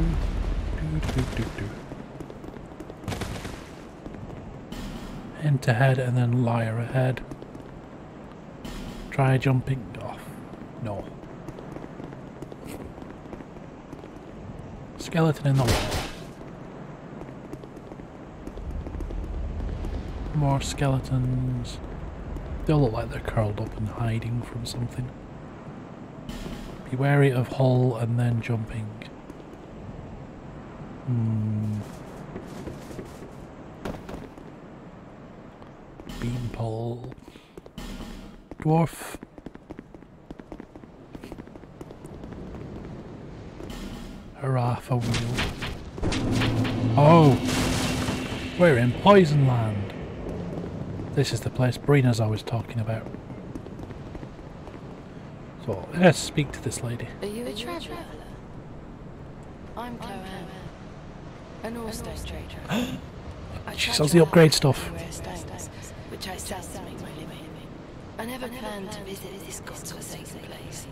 do do do do. And then liar ahead. Try jumping off. No. Skeleton in the wall. More skeletons. They all look like they're curled up and hiding from something. Be wary of hull and then jumping. Hmm. Beanpole. Dwarf. Hurrah for wheel. Oh! We're in Poison Land. This is the place Brina's always talking about. So let's speak to this lady. Are you a traveller? I'm Chloe, an ore-stone trader. I *gasps* She sells the upgrade stuff. which I sell to make my living. I never planned to visit this godforsaken place.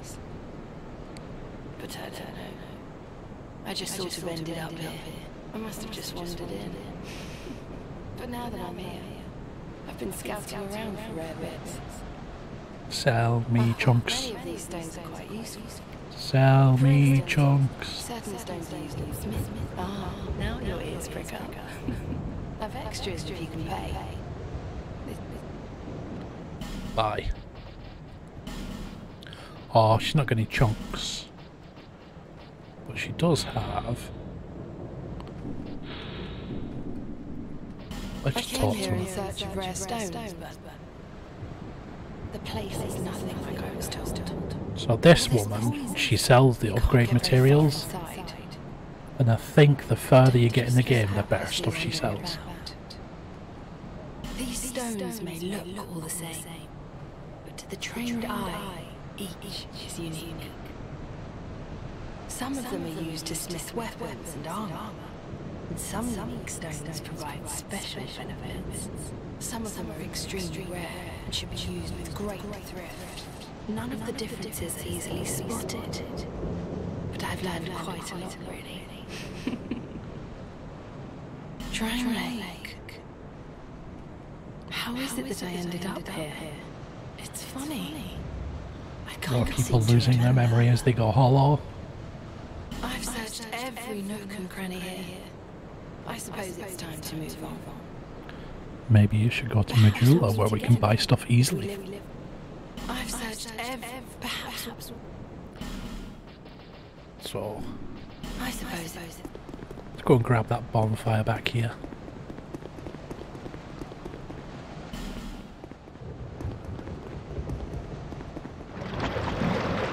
But I don't know. I just sort of ended up here. I must have just wandered in. *laughs* But now that I'm here, I've been scouting around for rare bits. Sell me chunks. Many of these stones are quite useful. Sell me chunks. Certain stones are used in smith. Ah, now your ears prick up. *laughs* I've extras if you can pay. Bye. Oh, she's not got any chunks. But she does have. Let's I came talk to here in search of rare stones, but the place is nothing like I was told. So this woman, she sells the upgrade materials, and I think the further you get in the game, the better stuff she sells. These stones may look all the same, but to the trained eye, each is unique. Some of them are used to smith weapons and armor, and some unique stones provide special benefits. Some of them are extremely rare and should be used with great thrift. None of the differences are easily spotted, but I've learned quite a lot, really. *laughs* Drangleic. How is it that I ended up here? It's funny. I can't people seem to losing their memory as they go hollow. I've searched every nook and cranny here. I suppose it's time to move on. Maybe you should go to Majula where we can buy stuff easily. I've searched every. Perhaps. So, I suppose. let's go and grab that bonfire back here.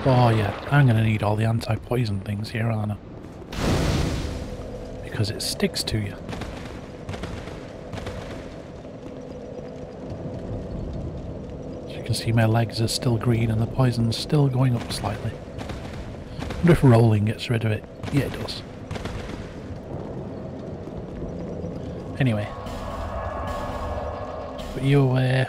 Oh yeah, I'm gonna need all the anti-poison things here, aren't I? Because it sticks to you. Can see my legs are still green and the poison's still going up slightly. wonder if rolling gets rid of it. Yeah, it does. Anyway. Put you away.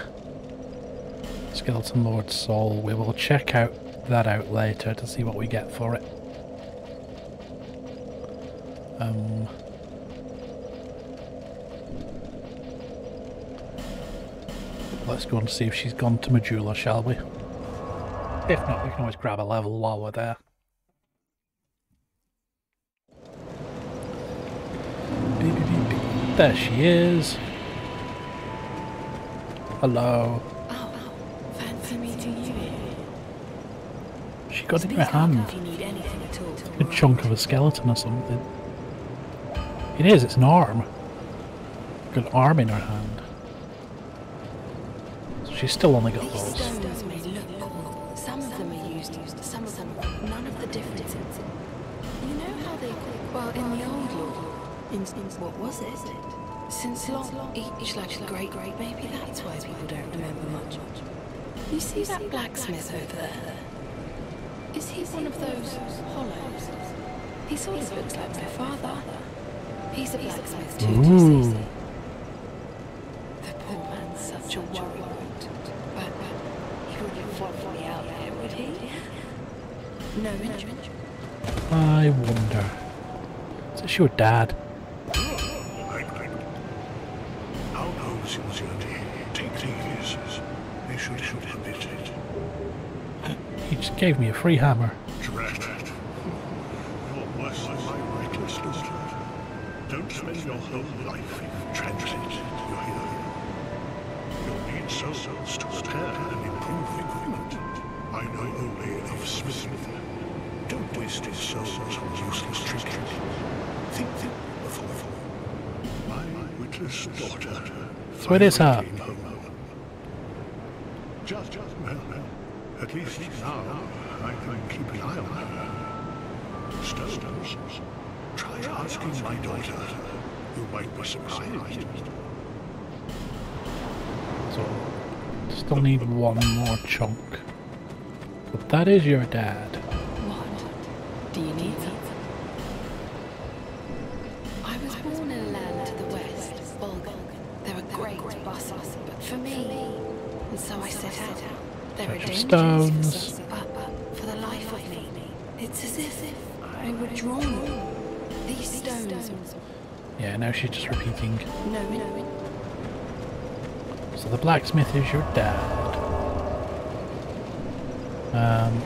Skeleton Lord Soul. We will check out that out later to see what we get for it. Um, let's go and see if she's gone to Majula, shall we? If not, we can always grab a level while we're there. Beep, beep, beep, beep. There she is. Hello. Oh, fancy meeting you here. She got it in her hand. If you need anything at all. A chunk of a skeleton or something. It is, it's an arm. Got an arm in her hand. She's still only got those. stones may look cool. Some of them are used, some of them none of the differences. You know how they well in the old law. In, in what was it? Since long each like a great great maybe that's why people don't remember much. You see that blacksmith over there? Is he one of those hollows? He sort of looks like my father. He's a blacksmith too, Ooh. The poor man's such a worry. But he wouldn't want me out there, would he? No interest. I wonder. Is this your dad? How knows it was your day? Take these. They should should have it. He just gave me a free hammer. Waste his souls useless tricks. Think, think before. My witless daughter. So it is her. finally home. Just, just, well, well, at least now I can keep an eye on her. Stones. Try asking my daughter. You might be surprised. So, still need one more chunk. But that is your dad. Repeating. no, no, So the blacksmith is your dad. Um,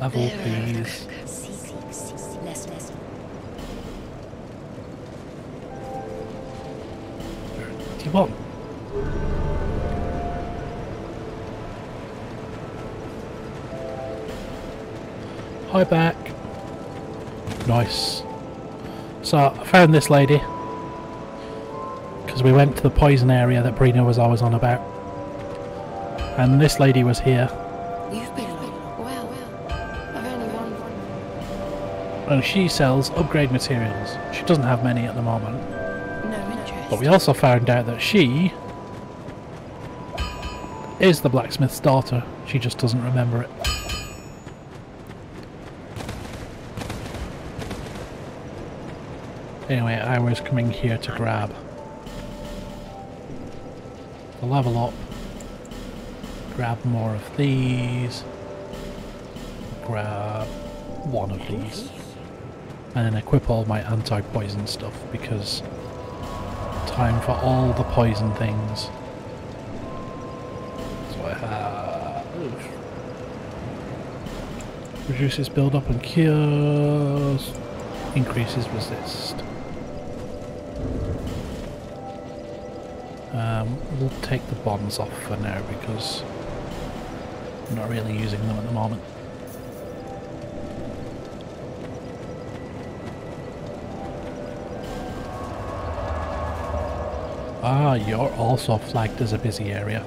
level please. Seek, seek, less, less. What do you want? Hi back. So I found this lady because we went to the poison area that Brina was always on about, and this lady was here, you've been long. Well, I've only one, and she sells upgrade materials. She doesn't have many at the moment, no interest. but we also found out that she is the blacksmith's daughter. She just doesn't remember it. Anyway, I was coming here to grab the level up, grab more of these, grab one of these, and then equip all my anti-poison stuff because time for all the poison things. So I have reduces build up and cures, increases resist. Um, we'll take the bonds off for now because I'm not really using them at the moment. Ah, you're also flagged as a busy area.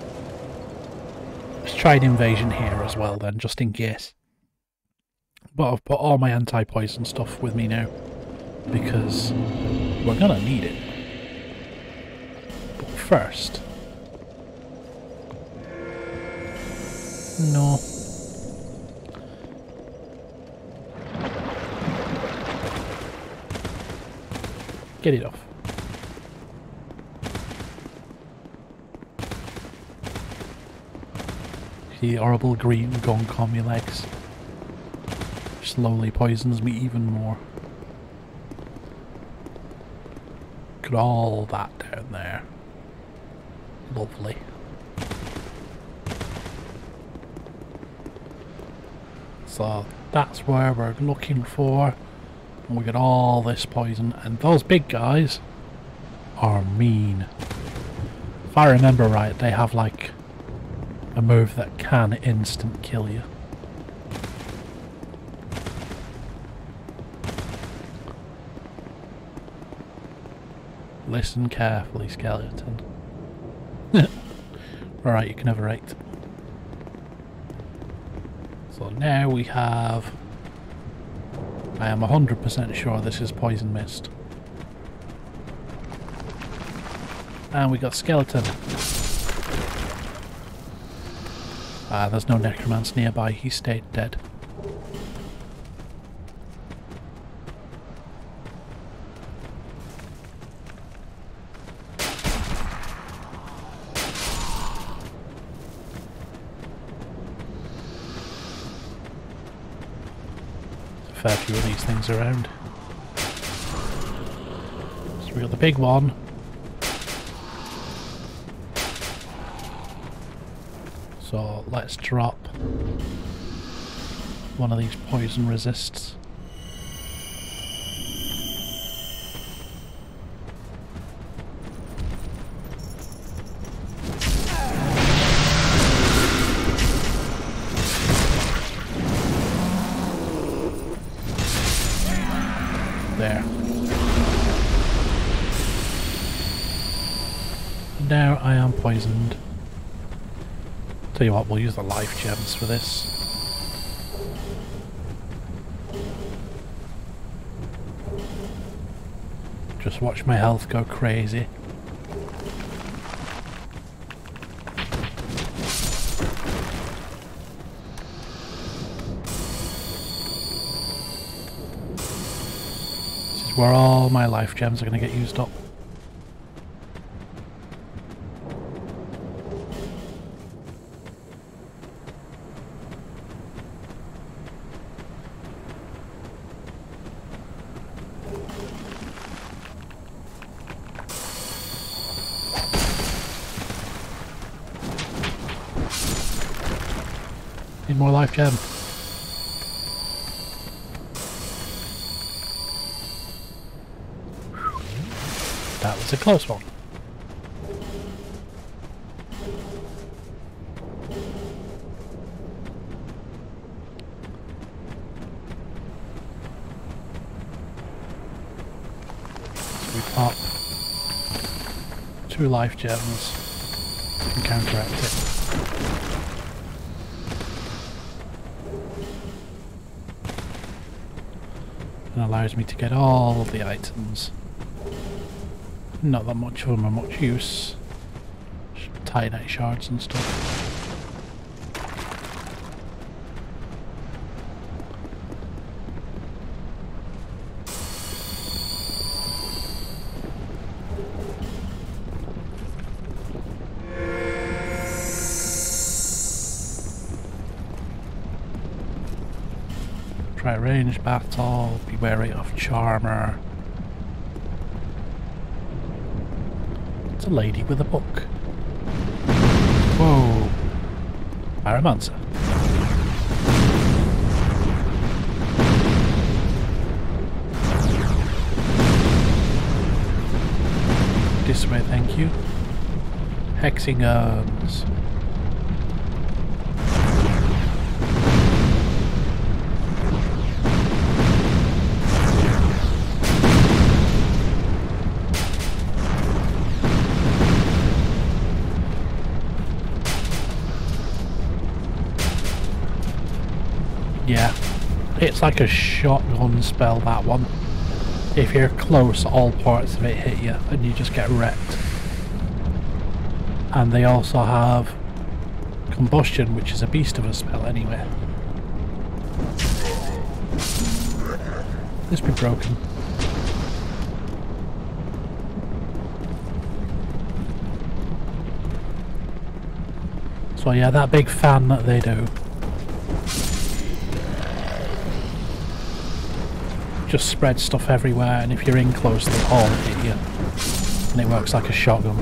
Let's try an invasion here as well then, just in case. But I've put all my anti-poison stuff with me now. Because we're gonna need it. First, No. Get it off. The horrible green gunk on my legs slowly poisons me even more. Look at all that down there. Lovely. So that's where we're looking for. And we got all this poison. And those big guys are mean. If I remember right, they have like a move that can instant kill you. Listen carefully, skeleton. Alright, you can have a rate. So now we have... I am 100% sure this is poison mist. And we got skeleton. Ah, there's no necromancer nearby, he stayed dead. A fair few of these things around. So we got the big one. So let's drop one of these poison resists. Poisoned. Tell you what, we'll use the life gems for this. Just watch my health go crazy. This is where all my life gems are going to get used up. Close one. We pop two life gems and counteract it. and allows me to get all the items. Not that much of them are much use. Titanite shards and stuff. Try range battle, be wary of charmer. It's a lady with a book. Whoa. Pyromancer. This way, thank you. Hexing Yeah, it's like a shotgun spell, that one. If you're close, all parts of it hit you, and you just get wrecked. And they also have Combustion, which is a beast of a spell anyway. This be broken. So yeah, that big fan that they do. Just spread stuff everywhere and if you're in close they all hit you. And it works like a shotgun.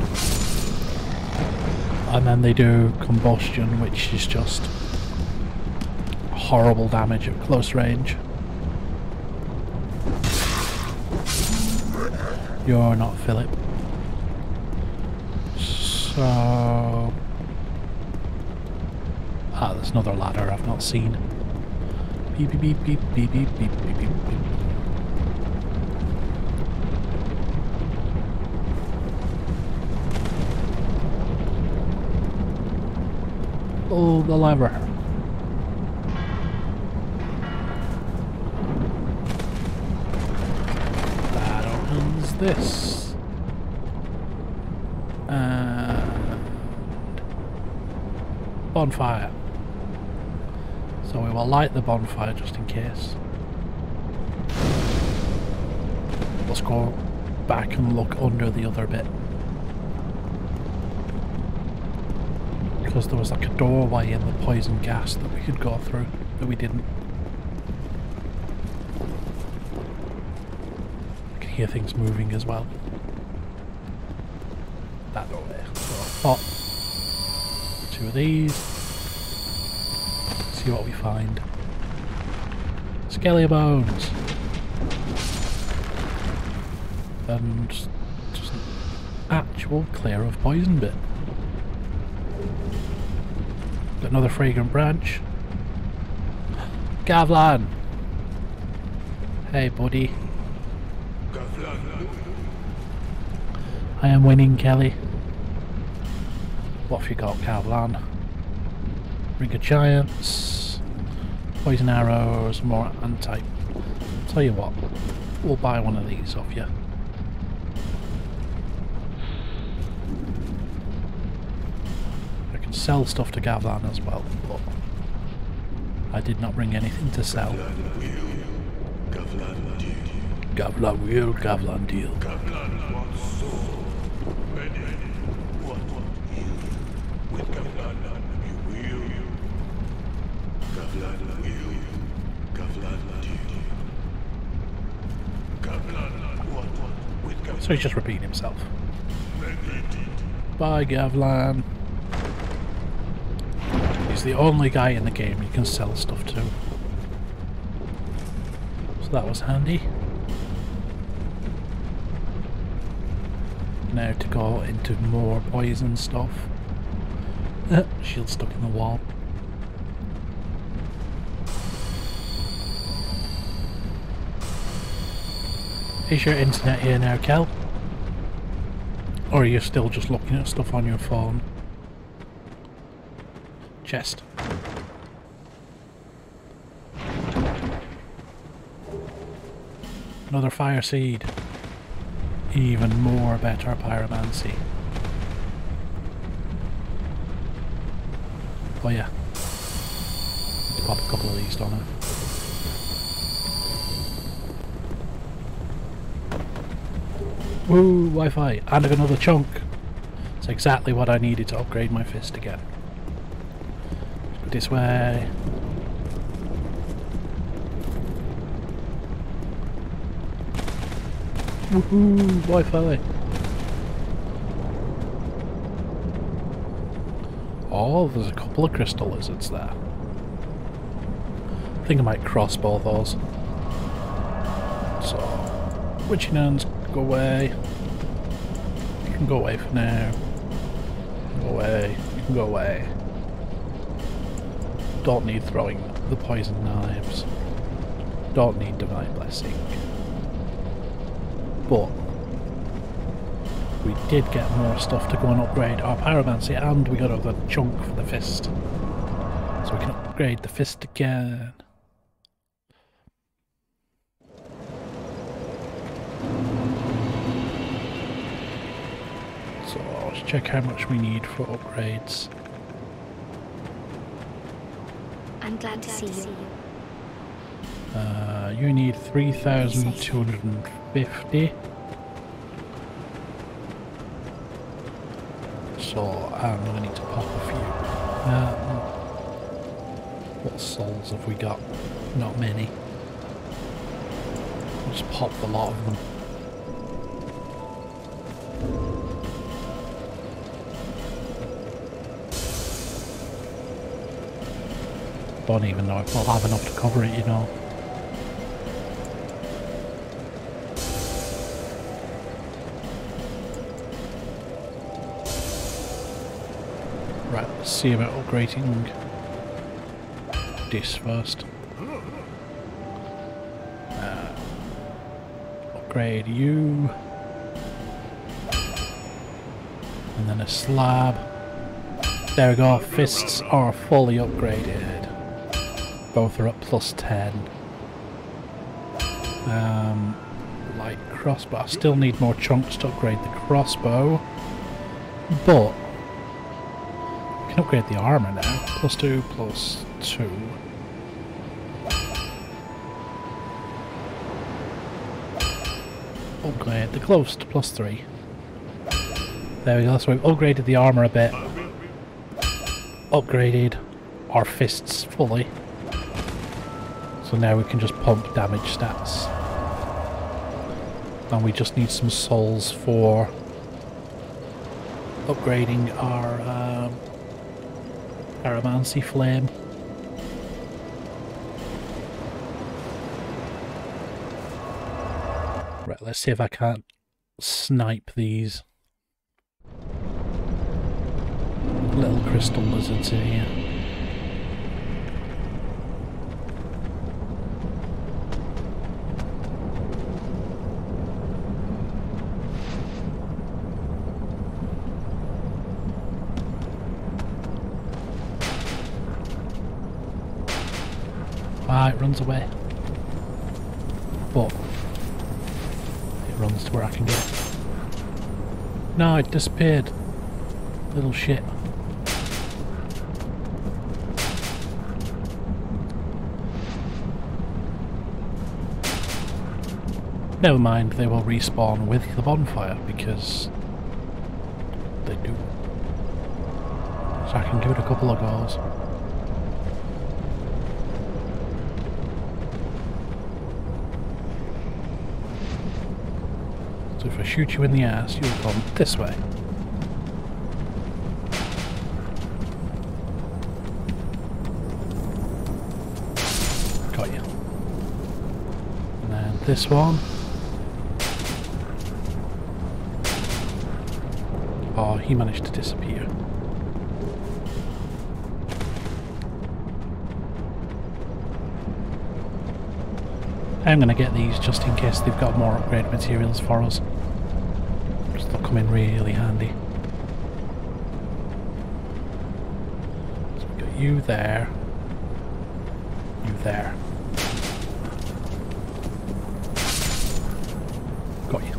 And then they do combustion which is just horrible damage at close range. You're not Philip. So Ah, there's another ladder I've not seen. Beep beep beep beep beep beep beep beep beep. The lever. That opens this. And bonfire. So we will light the bonfire just in case. Let's go back and look under the other bit. Because there was like a doorway in the poison gas that we could go through, but we didn't. I can hear things moving as well. That doorway. So, oh. pop two of these. See what we find. Skelly bones. And just an actual clear of poison bit. Got another fragrant branch. Gavlan! Hey buddy. I am winning, Kelly. What have you got, Gavlan? Ring of Giants, Poison Arrows, more anti. Tell you what, we'll buy one of these off you. sell stuff to Gavlan as well, but I did not bring anything to sell. Gavlan will, Gavlan deal. Gavlan wants so you with Gavlan you will. Gavlan will, Gavlan deal. Gavlan what with Gavlan. So he's just repeating himself. Bye, Gavlan. He's the only guy in the game you can sell stuff to. So that was handy. Now to go into more poison stuff. Uh, shield stuck in the wall. Is your internet here now, Kel? Or are you still just looking at stuff on your phone? Chest. Another fire seed. Even more better pyromancy. Oh yeah. Pop a couple of these, don't I? Woo, Wi-Fi, and another chunk. It's exactly what I needed to upgrade my fist again. This way. Woohoo, Wi-Fi. Oh, there's a couple of crystal lizards there. I think I might cross both those. So, witching hands, go away. You can go away for now. Go away. You can go away. Don't need throwing the poison knives. Don't need divine blessing. But we did get more stuff to go and upgrade our pyromancy and we got another chunk for the fist. So we can upgrade the fist again. So let's check how much we need for upgrades. I'm glad to see you. Uh, you need 3,250. So I'm gonna need to pop a few. Uh, what souls have we got? Not many. Just pop a lot of them. Don't even though I'll have enough to cover it, you know. Right, let's see about upgrading this first. Uh, upgrade you. And then a slab. There we go, fists are fully upgraded. Both are up plus 10. Um, light crossbow. I still need more chunks to upgrade the crossbow. But we can upgrade the armor now. Plus 2, plus 2. Upgrade the gloves to plus 3. There we go, so we've upgraded the armor a bit. Upgraded our fists fully. So now we can just pump damage stats. And we just need some souls for upgrading our um, Pyromancy Flame. Right, let's see if I can't snipe these little crystal lizards in here. It runs away. But it runs to where I can get. No, it disappeared. Little shit. Never mind, they will respawn with the bonfire because they do. So I can give it a couple of goes. So if I shoot you in the ass, you'll come this way. Got you. And then this one. Oh, he managed to disappear. I'm going to get these just in case they've got more upgrade materials for us. Because they'll come in really handy. So we've got you there. You there. Got you.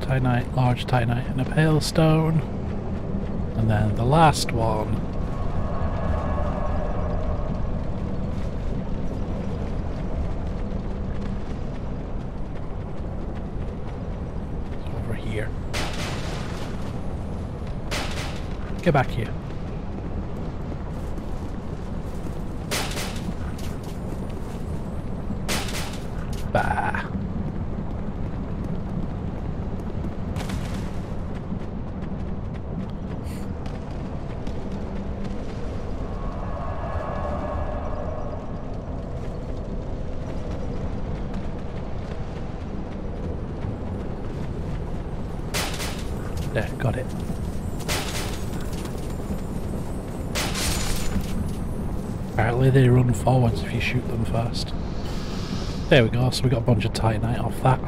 Titanite, large titanite and a pale stone. And then the last one over here. Get back here. Bah. There, got it. Forwards if you shoot them first. There we go, so we got a bunch of Titanite off that.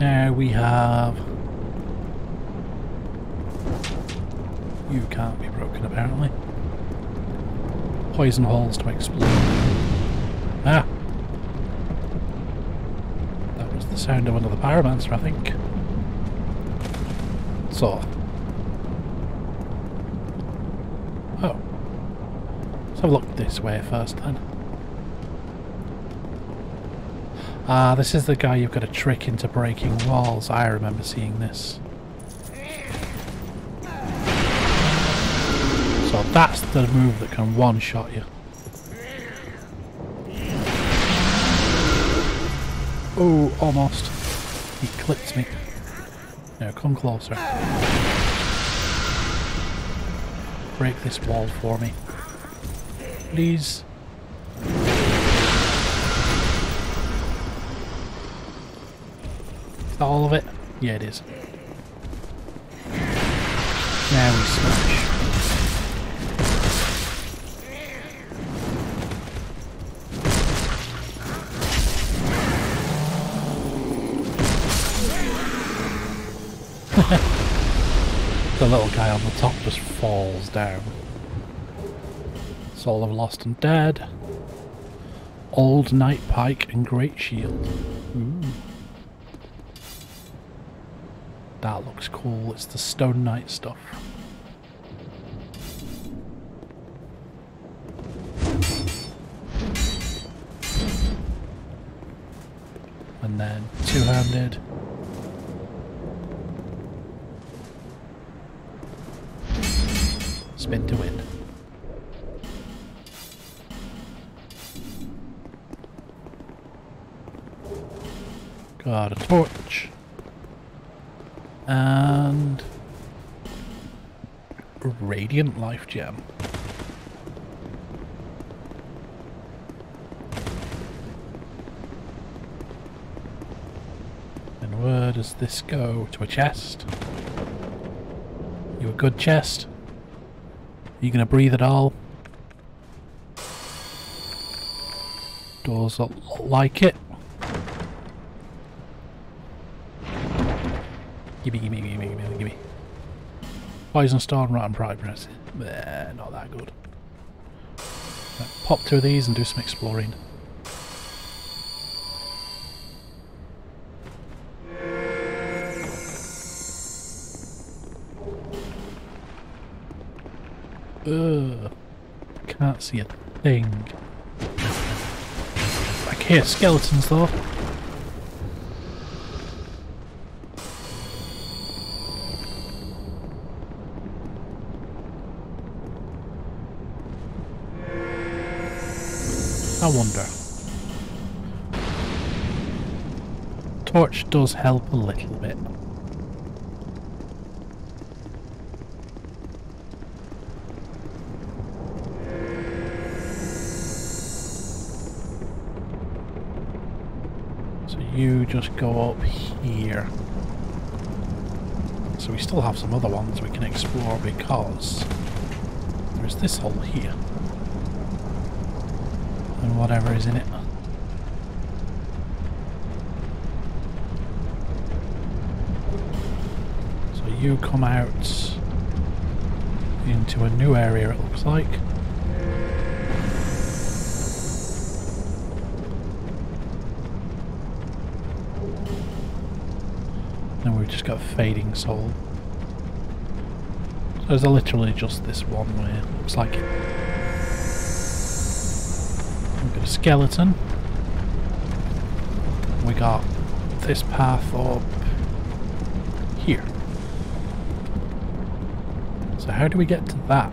Now we have... You can't be broken apparently. Poison holes to explode. Ah! That was the sound of another pyromancer, I think. So. Oh. Let's have a look this way first then. Ah, this is the guy you've got to trick into breaking walls. I remember seeing this. So that's the move that can one-shot you. Oh, almost. He clipped me. Now come closer. Break this wall for me. Please. Is that all of it? Yeah, it is. Now we smash. *laughs* the little guy on the top just falls down. Soul of Lost and Dead. Old Knight Pike and Great Shield. Ooh. That looks cool. It's the Stone Knight stuff. And then two-handed. Spin to win. Got a torch. And... a Radiant Life Gem. And where does this go? To a chest? You a good chest? Are you gonna breathe at all? Doors look like it. Gimme, gimme, gimme, gimme, gimme. Poison Stone, Rotten Progress. Bleh, not that good. Right, pop two of these and do some exploring. Ugh. Can't see a thing. I hear skeletons though. I wonder. Torch does help a little bit. So you just go up here. So we still have some other ones we can explore because there's this hole here whatever is in it. So you come out into a new area it looks like. And we've just got Fading Soul. So there's literally just this one way, It looks like it. Skeleton. We got this path up here. So how do we get to that?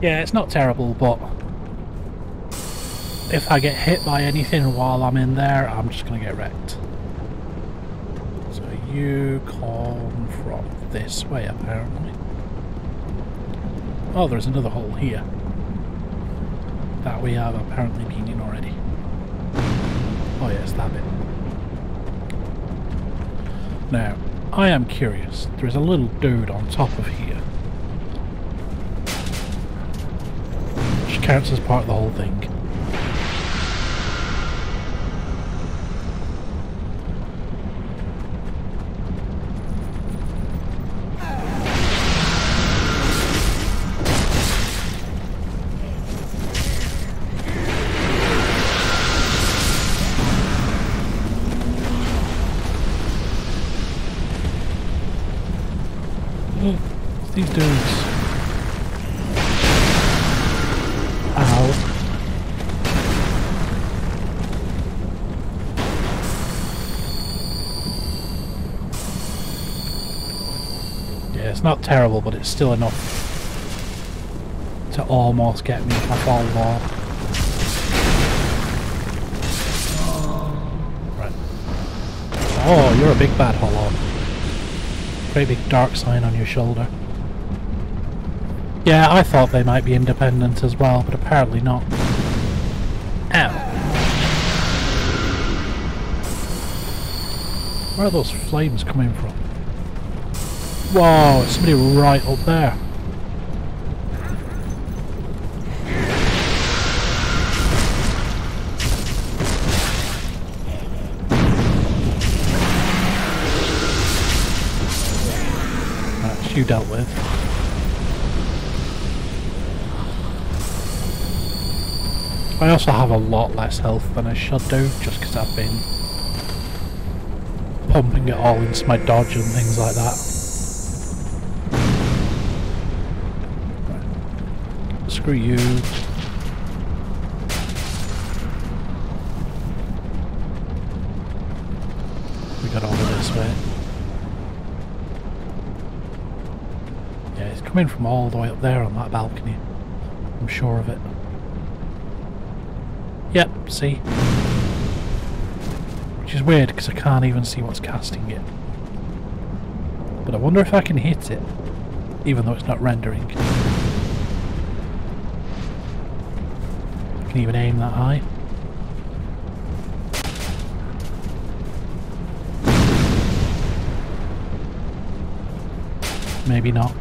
Yeah, it's not terrible, but if I get hit by anything while I'm in there, I'm just going to get wrecked. You come from this way, apparently. Oh, there's another hole here. That we have apparently been in already. Oh yes, that bit. Now, I am curious. There's a little dude on top of here. Which counts as part of the whole thing. Terrible, but it's still enough to almost get me I fall low. Right. Oh, you're a big bad hollow. Great big dark sign on your shoulder. Yeah, I thought they might be independent as well, but apparently not. Ow. Where are those flames coming from? Whoa, somebody right up there. That's you dealt with. I also have a lot less health than I should do, just because I've been pumping it all into my dodge and things like that. Screw you. We got over this way. Yeah, it's coming from all the way up there on that balcony. I'm sure of it. Yep, see? Which is weird because I can't even see what's casting it. But I wonder if I can hit it, even though it's not rendering. Can even aim that high. Maybe not.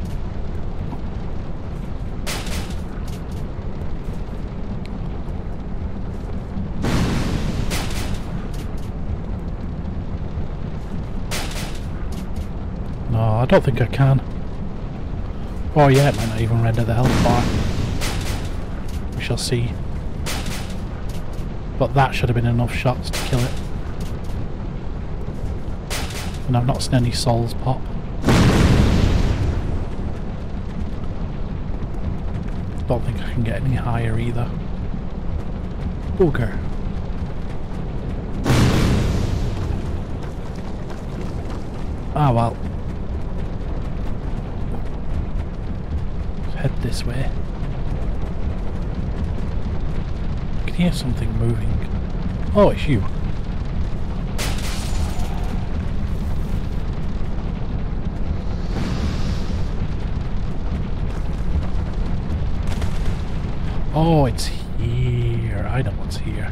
No, I don't think I can. Oh yeah, it might not even render the health bar. We shall see. But that should have been enough shots to kill it. And I've not seen any souls pop. Don't think I can get any higher either. Booger. Ah well. Head this way. I can hear something moving. Oh, it's you. Oh, it's here. I know what's here.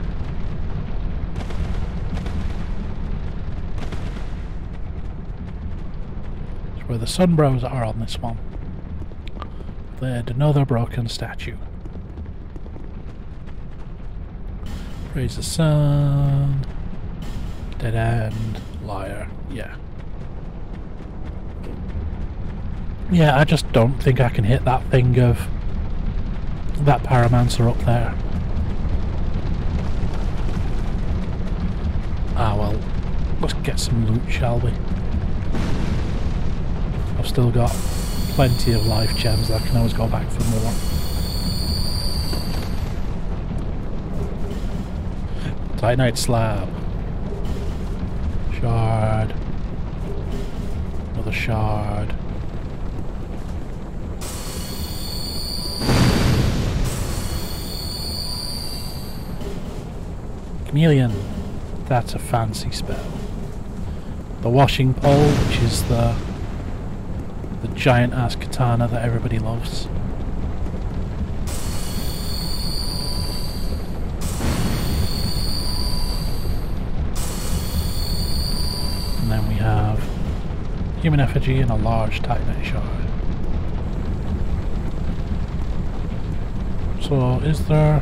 It's where the sunbrows are on this one. There's another broken statue. Praise the sun. Dead end. Liar. Yeah. Yeah, I just don't think I can hit that thing of that Pyromancer up there. Ah well, let's get some loot, shall we? I've still got plenty of life gems, I can always go back for more. Titanite slab. Shard. Another shard. Chameleon. That's a fancy spell. The washing pole, which is the the giant ass katana that everybody loves. Human effigy and a large titanite shard. So is there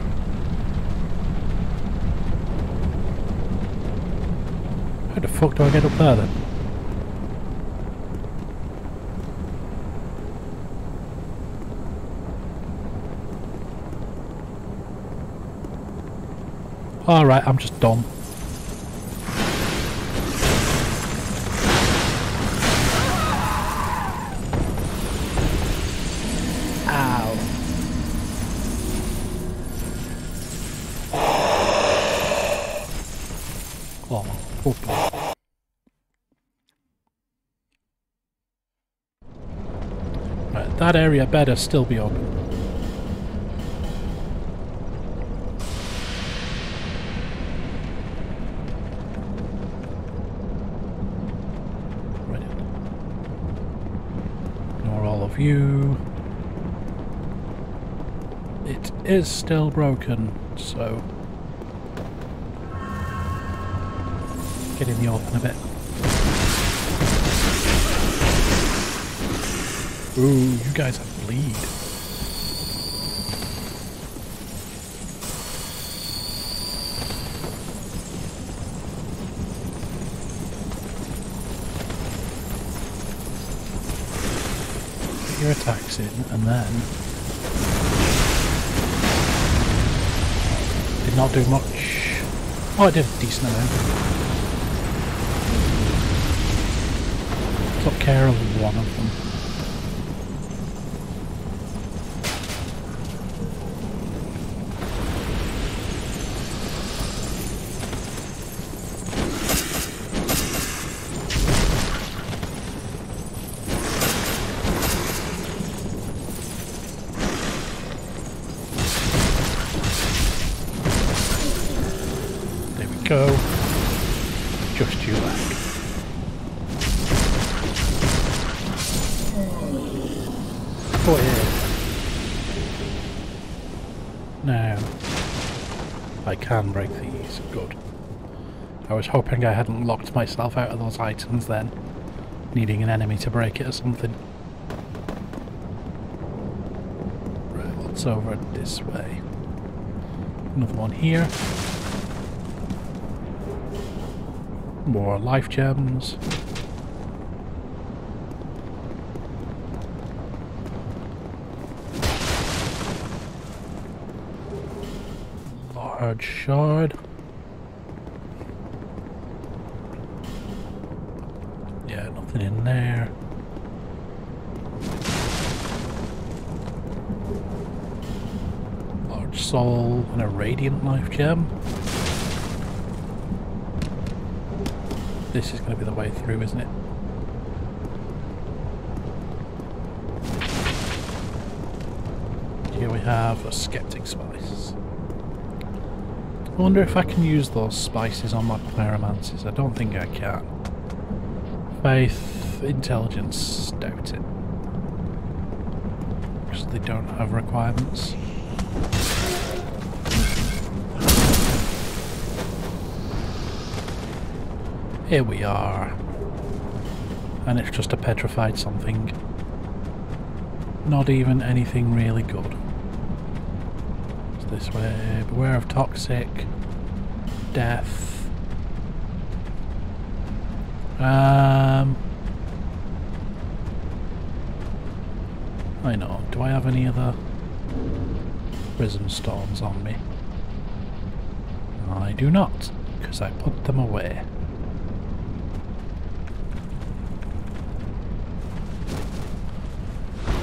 How the fuck do I get up there then? Alright, I'm just dumb. That area better still be open. Right. Ignore all of you. It is still broken, so get in the open a bit. Ooh, you guys have bleed. Get your attacks in, and then did not do much. Oh, I did a decent amount. Took care of one of them. Can break these. Good. I was hoping I hadn't locked myself out of those items then, needing an enemy to break it or something. Right, what's over this way? Another one here. More life gems. Large shard. Yeah, nothing in there. Large soul and a radiant life gem. This is going to be the way through, isn't it? Here we have a skeptic spice. I wonder if I can use those spices on my pyromancies. I don't think I can. Faith, intelligence, doubt it. Because they don't have requirements. Here we are. And it's just a petrified something. Not even anything really good. This way. Beware of toxic. Death. Um. I know. Do I have any other prison stones on me? I do not, because I put them away.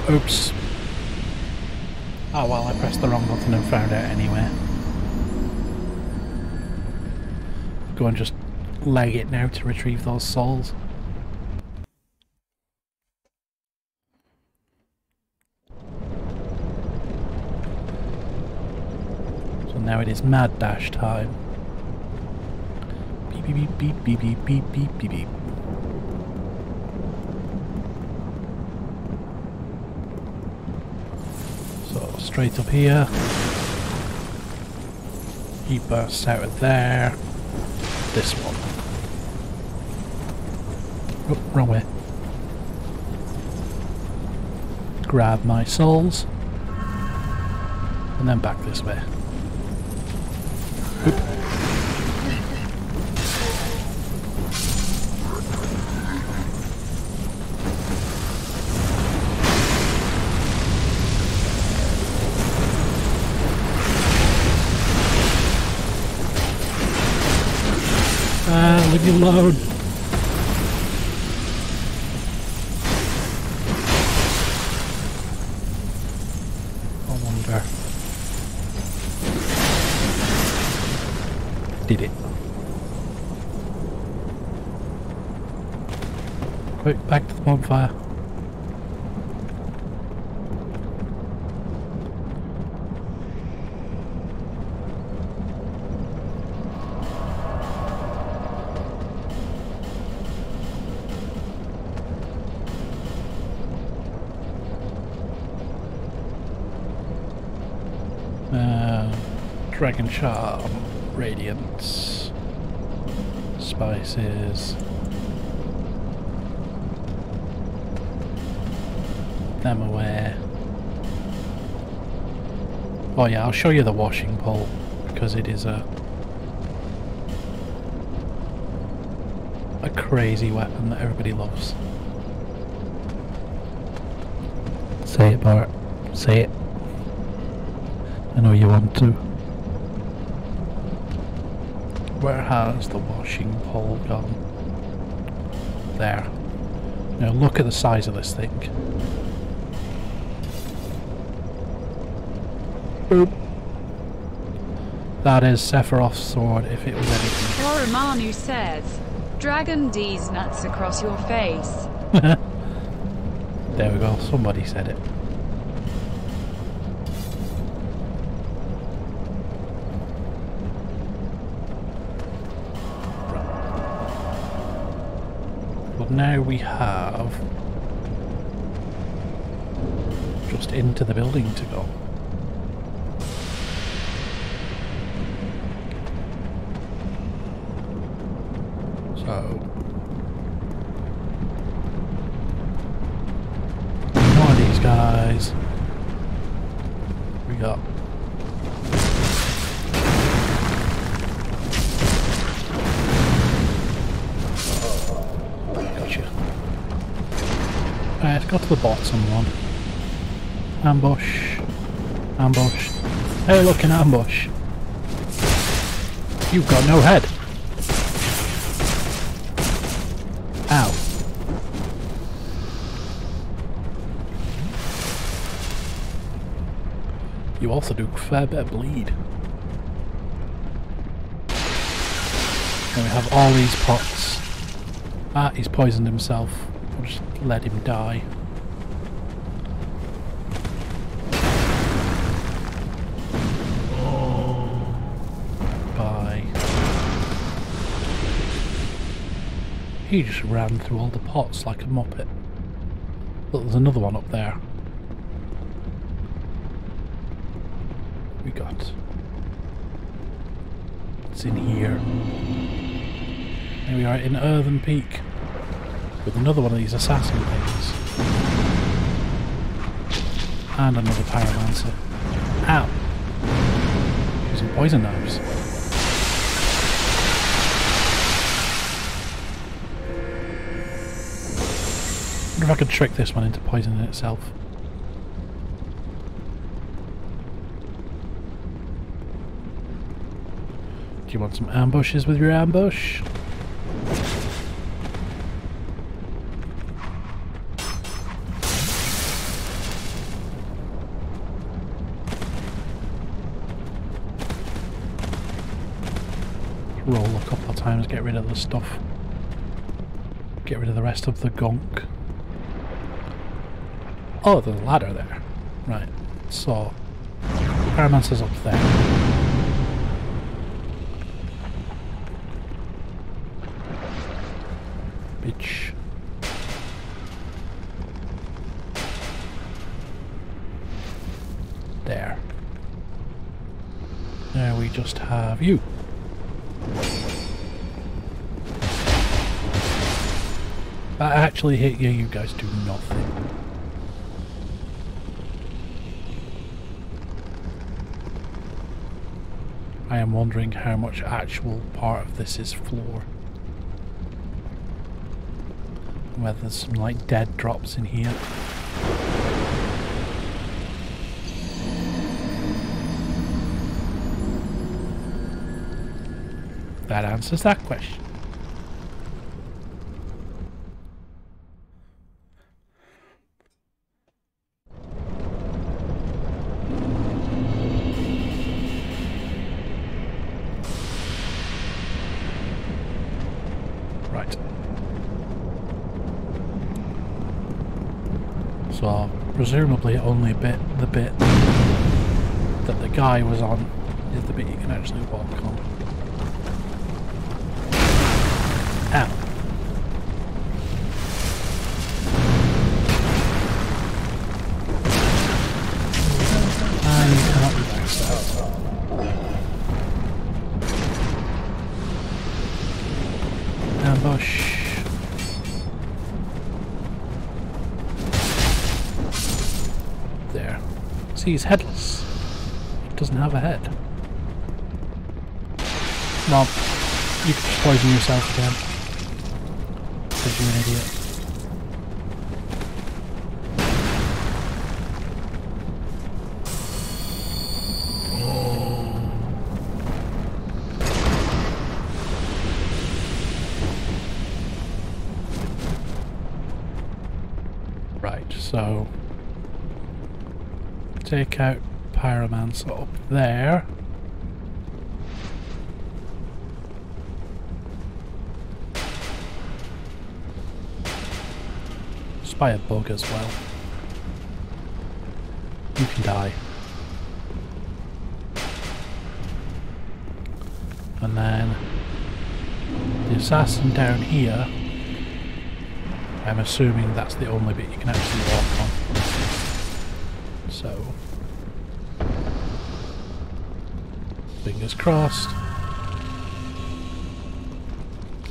Oops. Oh well, I pressed the wrong button and found out anyway. Go and just leg it now to retrieve those souls. So now it is mad dash time. Beep beep beep beep beep beep beep beep beep. So straight up here. He bursts out of there. This one. Oh, wrong way. Grab my souls. And then back this way. loud. Dragon Charm, Radiance, Spices. Them away. Oh yeah, I'll show you the washing pole because it is a a crazy weapon that everybody loves. Say it, Bart. Say it. I know you want to. Where has the washing pole gone? There. Now look at the size of this thing. Boop. That is Sephiroth's sword if it was anything. Koromanu says, Dragon D's nuts across your face. *laughs* There we go, somebody said it. Now we have just into the building to go. Go to the bottom one. Ambush. Ambush. Hey, look, an ambush. You've got no head. Ow. You also do fair bit of bleed. And we have all these pots. Ah, he's poisoned himself. We'll just let him die. He just ran through all the pots like a muppet. Look, there's another one up there. we got? It's in here. Here we are in Earthen Peak with another one of these assassin things. And another pyromancer. Ow! Using poison knives. Wonder if I could trick this one into poisoning itself. Do you want some ambushes with your ambush? Roll a couple of times, get rid of the stuff. Get rid of the rest of the gunk. Oh, a ladder there. Right, so... Pyromancer's up there. bitch. There. Now we just have you. That actually hit you, you guys do nothing. Wondering how much actual part of this is floor. whether there's some like dead drops in here. That answers that question. Presumably only bit the bit that the guy was on is the bit you can actually walk on. Poison yourself again. Because you're an idiot. Right, so take out Pyromancer up there. Spy a bug as well. You can die. And then the assassin down here I'm assuming that's the only bit you can actually walk on. So, fingers crossed.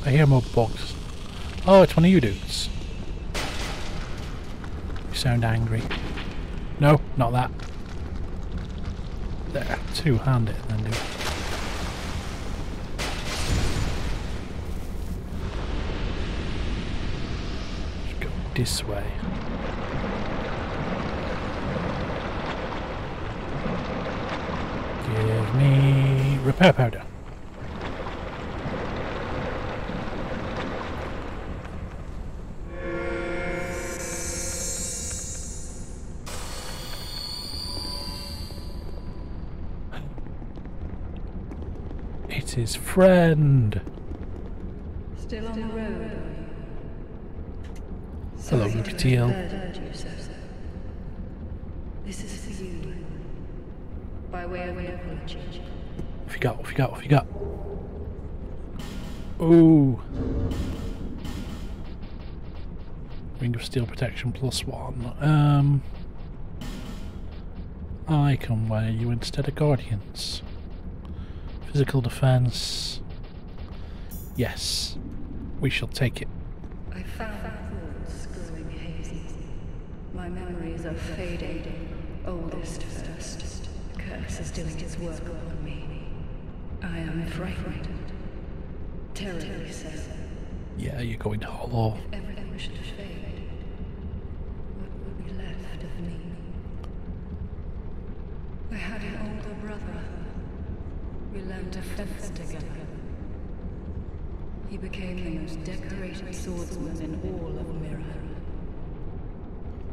I hear more bugs. Oh, it's one of you dudes. Sound angry. No, not that. There, two-handed then do. Go this way. Give me repair powder. It's his friend. Still on the road? Hello, Lucatiel. This is for you. By way of an apology. What you got? What you got? What you got? Ooh. Ring of Steel Protection plus one. Um. I can wear you instead of Guardians. Physical defense. Yes. We shall take it. I found thoughts growing hazy. My memories are fading. Oldest first. The curse is doing its work upon me. I am frightened. Terribly so. Yeah, you're going to hollow. Everything should fade. What would be left of me? I had an older brother. We learned to fence together. He became the most decorated swordsman in all of Mirrah.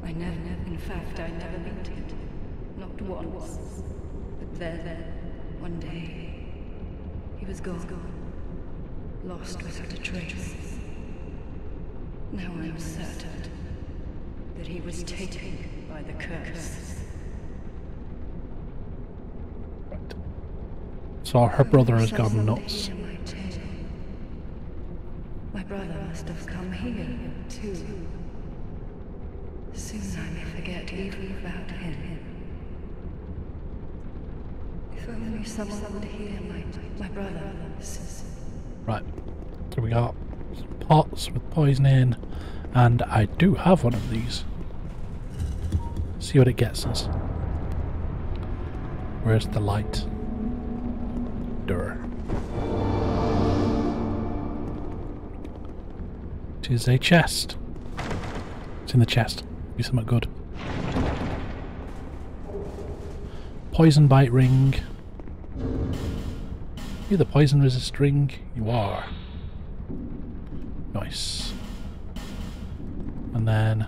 I never, in fact, I never beat it. Not once. But then, one day, he was gone. Lost without a trace. Now I'm certain that he was taken by the curse. So her brother has gone nuts. my. My brother must have come here, too. Soon I may forget even about him. Right. So we got some pots with poison in, and I do have one of these. See what it gets us. Where's the light? Door. It is a chest. It's in the chest. Be something good. Poison bite ring. You're the poison resist. You are. Nice. And then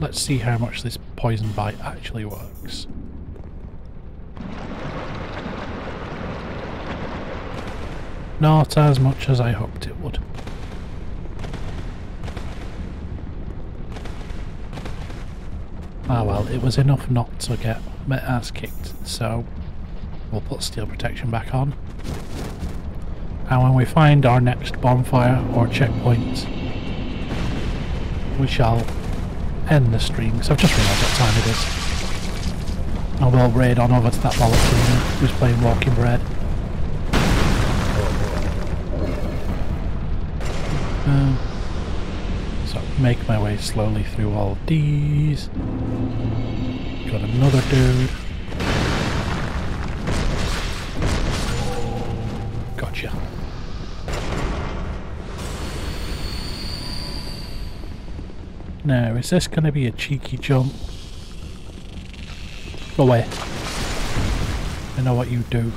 let's see how much this poison bite actually works. Not as much as I hoped it would. Ah well, it was enough not to get my ass kicked, so we'll put steel protection back on. And when we find our next bonfire or checkpoint, we shall end the stream. So I've just realised what time it is. And we'll raid on over to that bollocks who's playing Walking Bread. Um, so make my way slowly through all of these. Got another dude. Gotcha. Now, is this going to be a cheeky jump? Go away. I know what you do.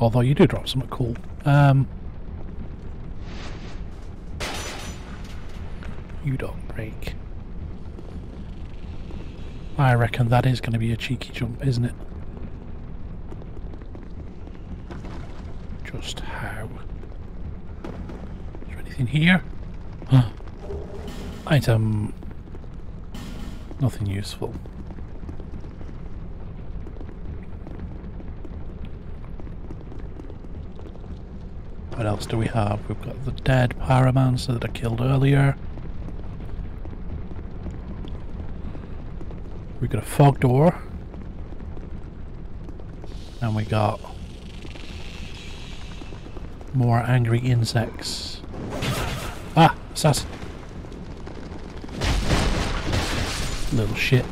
Although you do drop something cool. Um, you don't break. I reckon that is going to be a cheeky jump, isn't it? Just how? Is there anything here? *gasps* Item. Nothing useful. What else do we have? We've got the dead Pyromancer that I killed earlier. We got a fog door. And we got more angry insects. Ah, assassin. Little shit.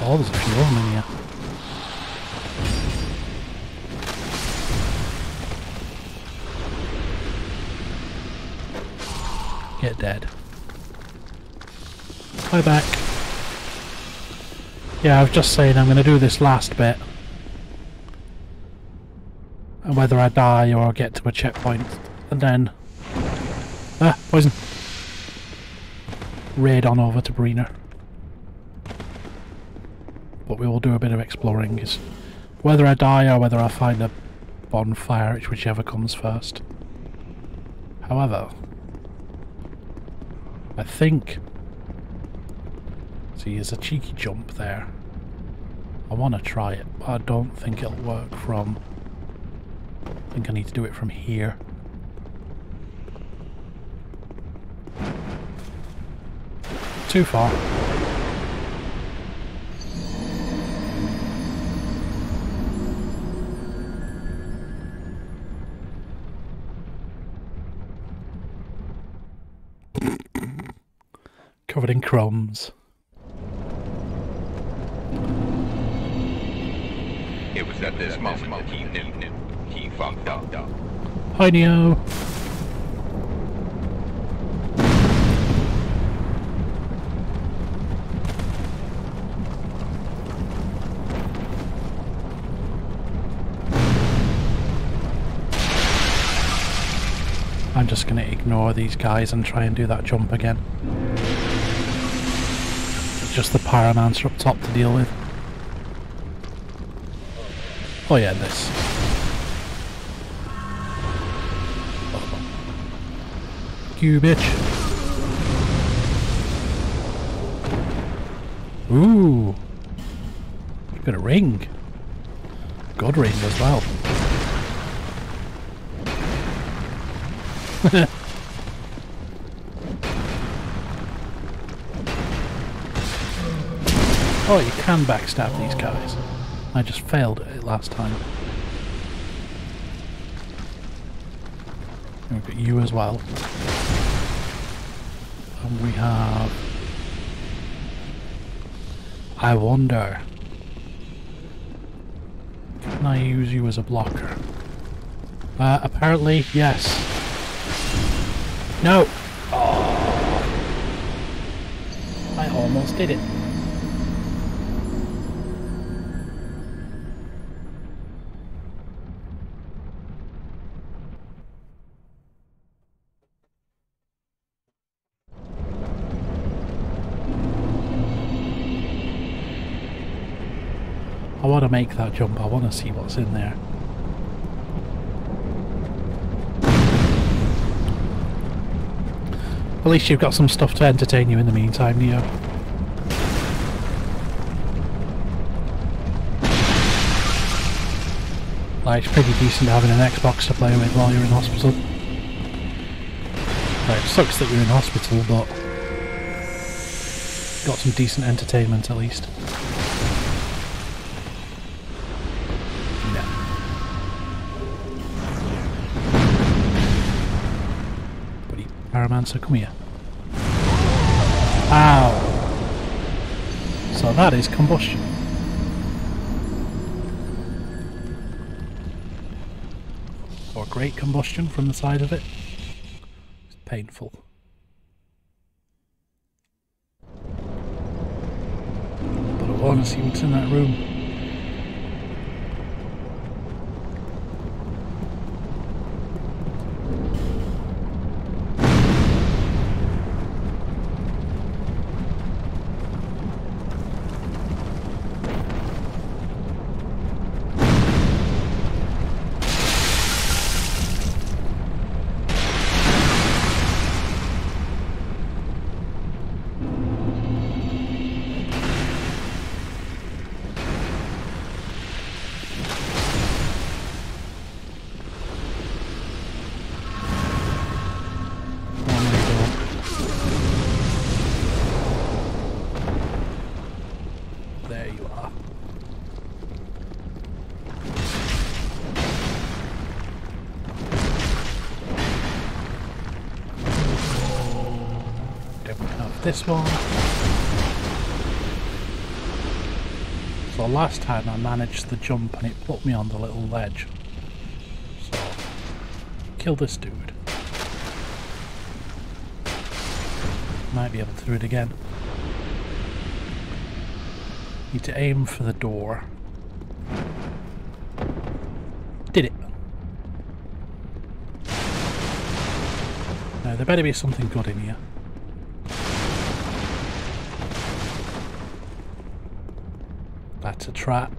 Oh, there's a few of them in here. Back. Yeah, I was just saying I'm going to do this last bit. And whether I die or get to a checkpoint. And then... Ah, poison. Raid on over to Brina. But we will do a bit of exploring. Is whether I die or whether I find a bonfire, whichever comes first. However, I think... See, there's a cheeky jump there. I want to try it, but I don't think it'll work from... I think I need to do it from here. Too far. Covered in crumbs. At this moment he knew. He fucked up. Hi Neo. I'm just going to ignore these guys and try and do that jump again. It's just the Pyromancer up top to deal with. Oh yeah, this. You bitch. Ooh. Got a ring. God ring as well. *laughs* oh, you can backstab these guys. I just failed at it last time. And we've got you as well. And we have... I wonder... Can I use you as a blocker? Uh, apparently, yes. No! Oh. I almost did it. Make that jump, I want to see what's in there. At least you've got some stuff to entertain you in the meantime, Neo. Like, it's pretty decent having an Xbox to play with while you're in hospital. Like, it sucks that you're in hospital, but... got some decent entertainment at least. Pyromancer, come here. Ow! So that is combustion. Or great combustion from the side of it. It's painful. But I want to see what's in that room. This one. So last time I managed the jump and it put me on the little ledge. So, kill this dude. Might be able to do it again. Need to aim for the door. Did it. Now there better be something good in here. That's a trap.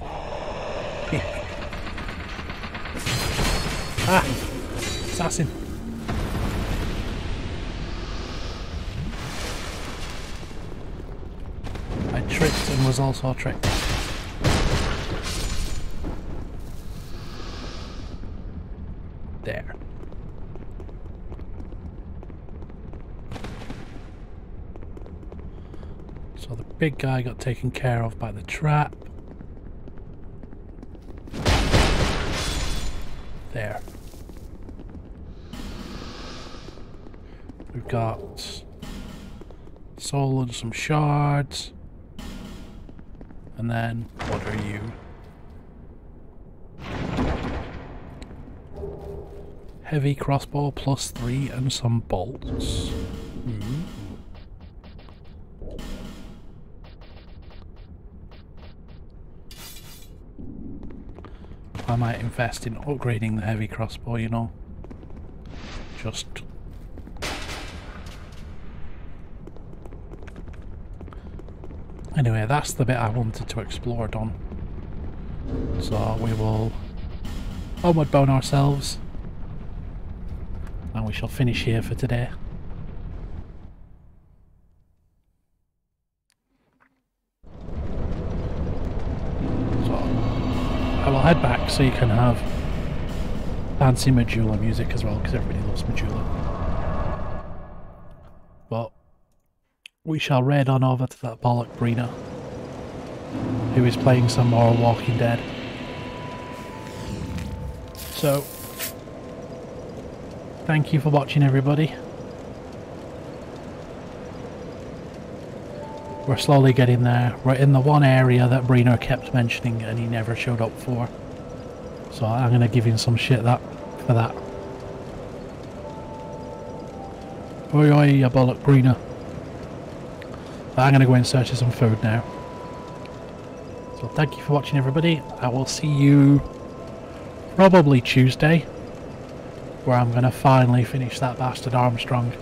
*laughs* ah! Assassin! I tricked and was also tricked. There. So the big guy got taken care of by the trap. There. We've got soul and some shards. And then, what are you? Heavy crossbow plus three and some bolts. Hmm. I might invest in upgrading the heavy crossbow, you know. Just Anyway, that's the bit I wanted to explore, Don. So we will homeward bone ourselves. And we shall finish here for today. So I will head back so you can have fancy Majula music as well, because everybody loves Majula. But we shall raid on over to that bollock Brina, who is playing some more Walking Dead. So, thank you for watching, everybody. We're slowly getting there. We're in the one area that Brino kept mentioning and he never showed up for. So I'm going to give him some shit that for that. Oi oi, you bollock. But I'm going to go and search for some food now. So thank you for watching everybody. I will see you probably Tuesday. Where I'm going to finally finish that bastard Armstrong.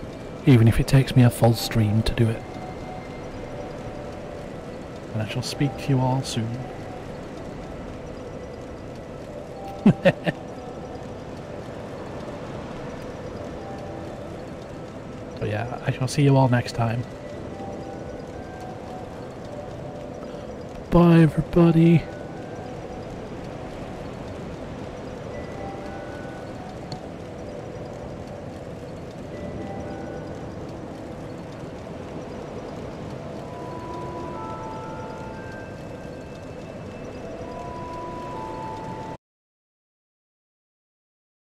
Even if it takes me a full stream to do it. And I shall speak to you all soon. *laughs* so yeah, I shall see you all next time. Bye, everybody.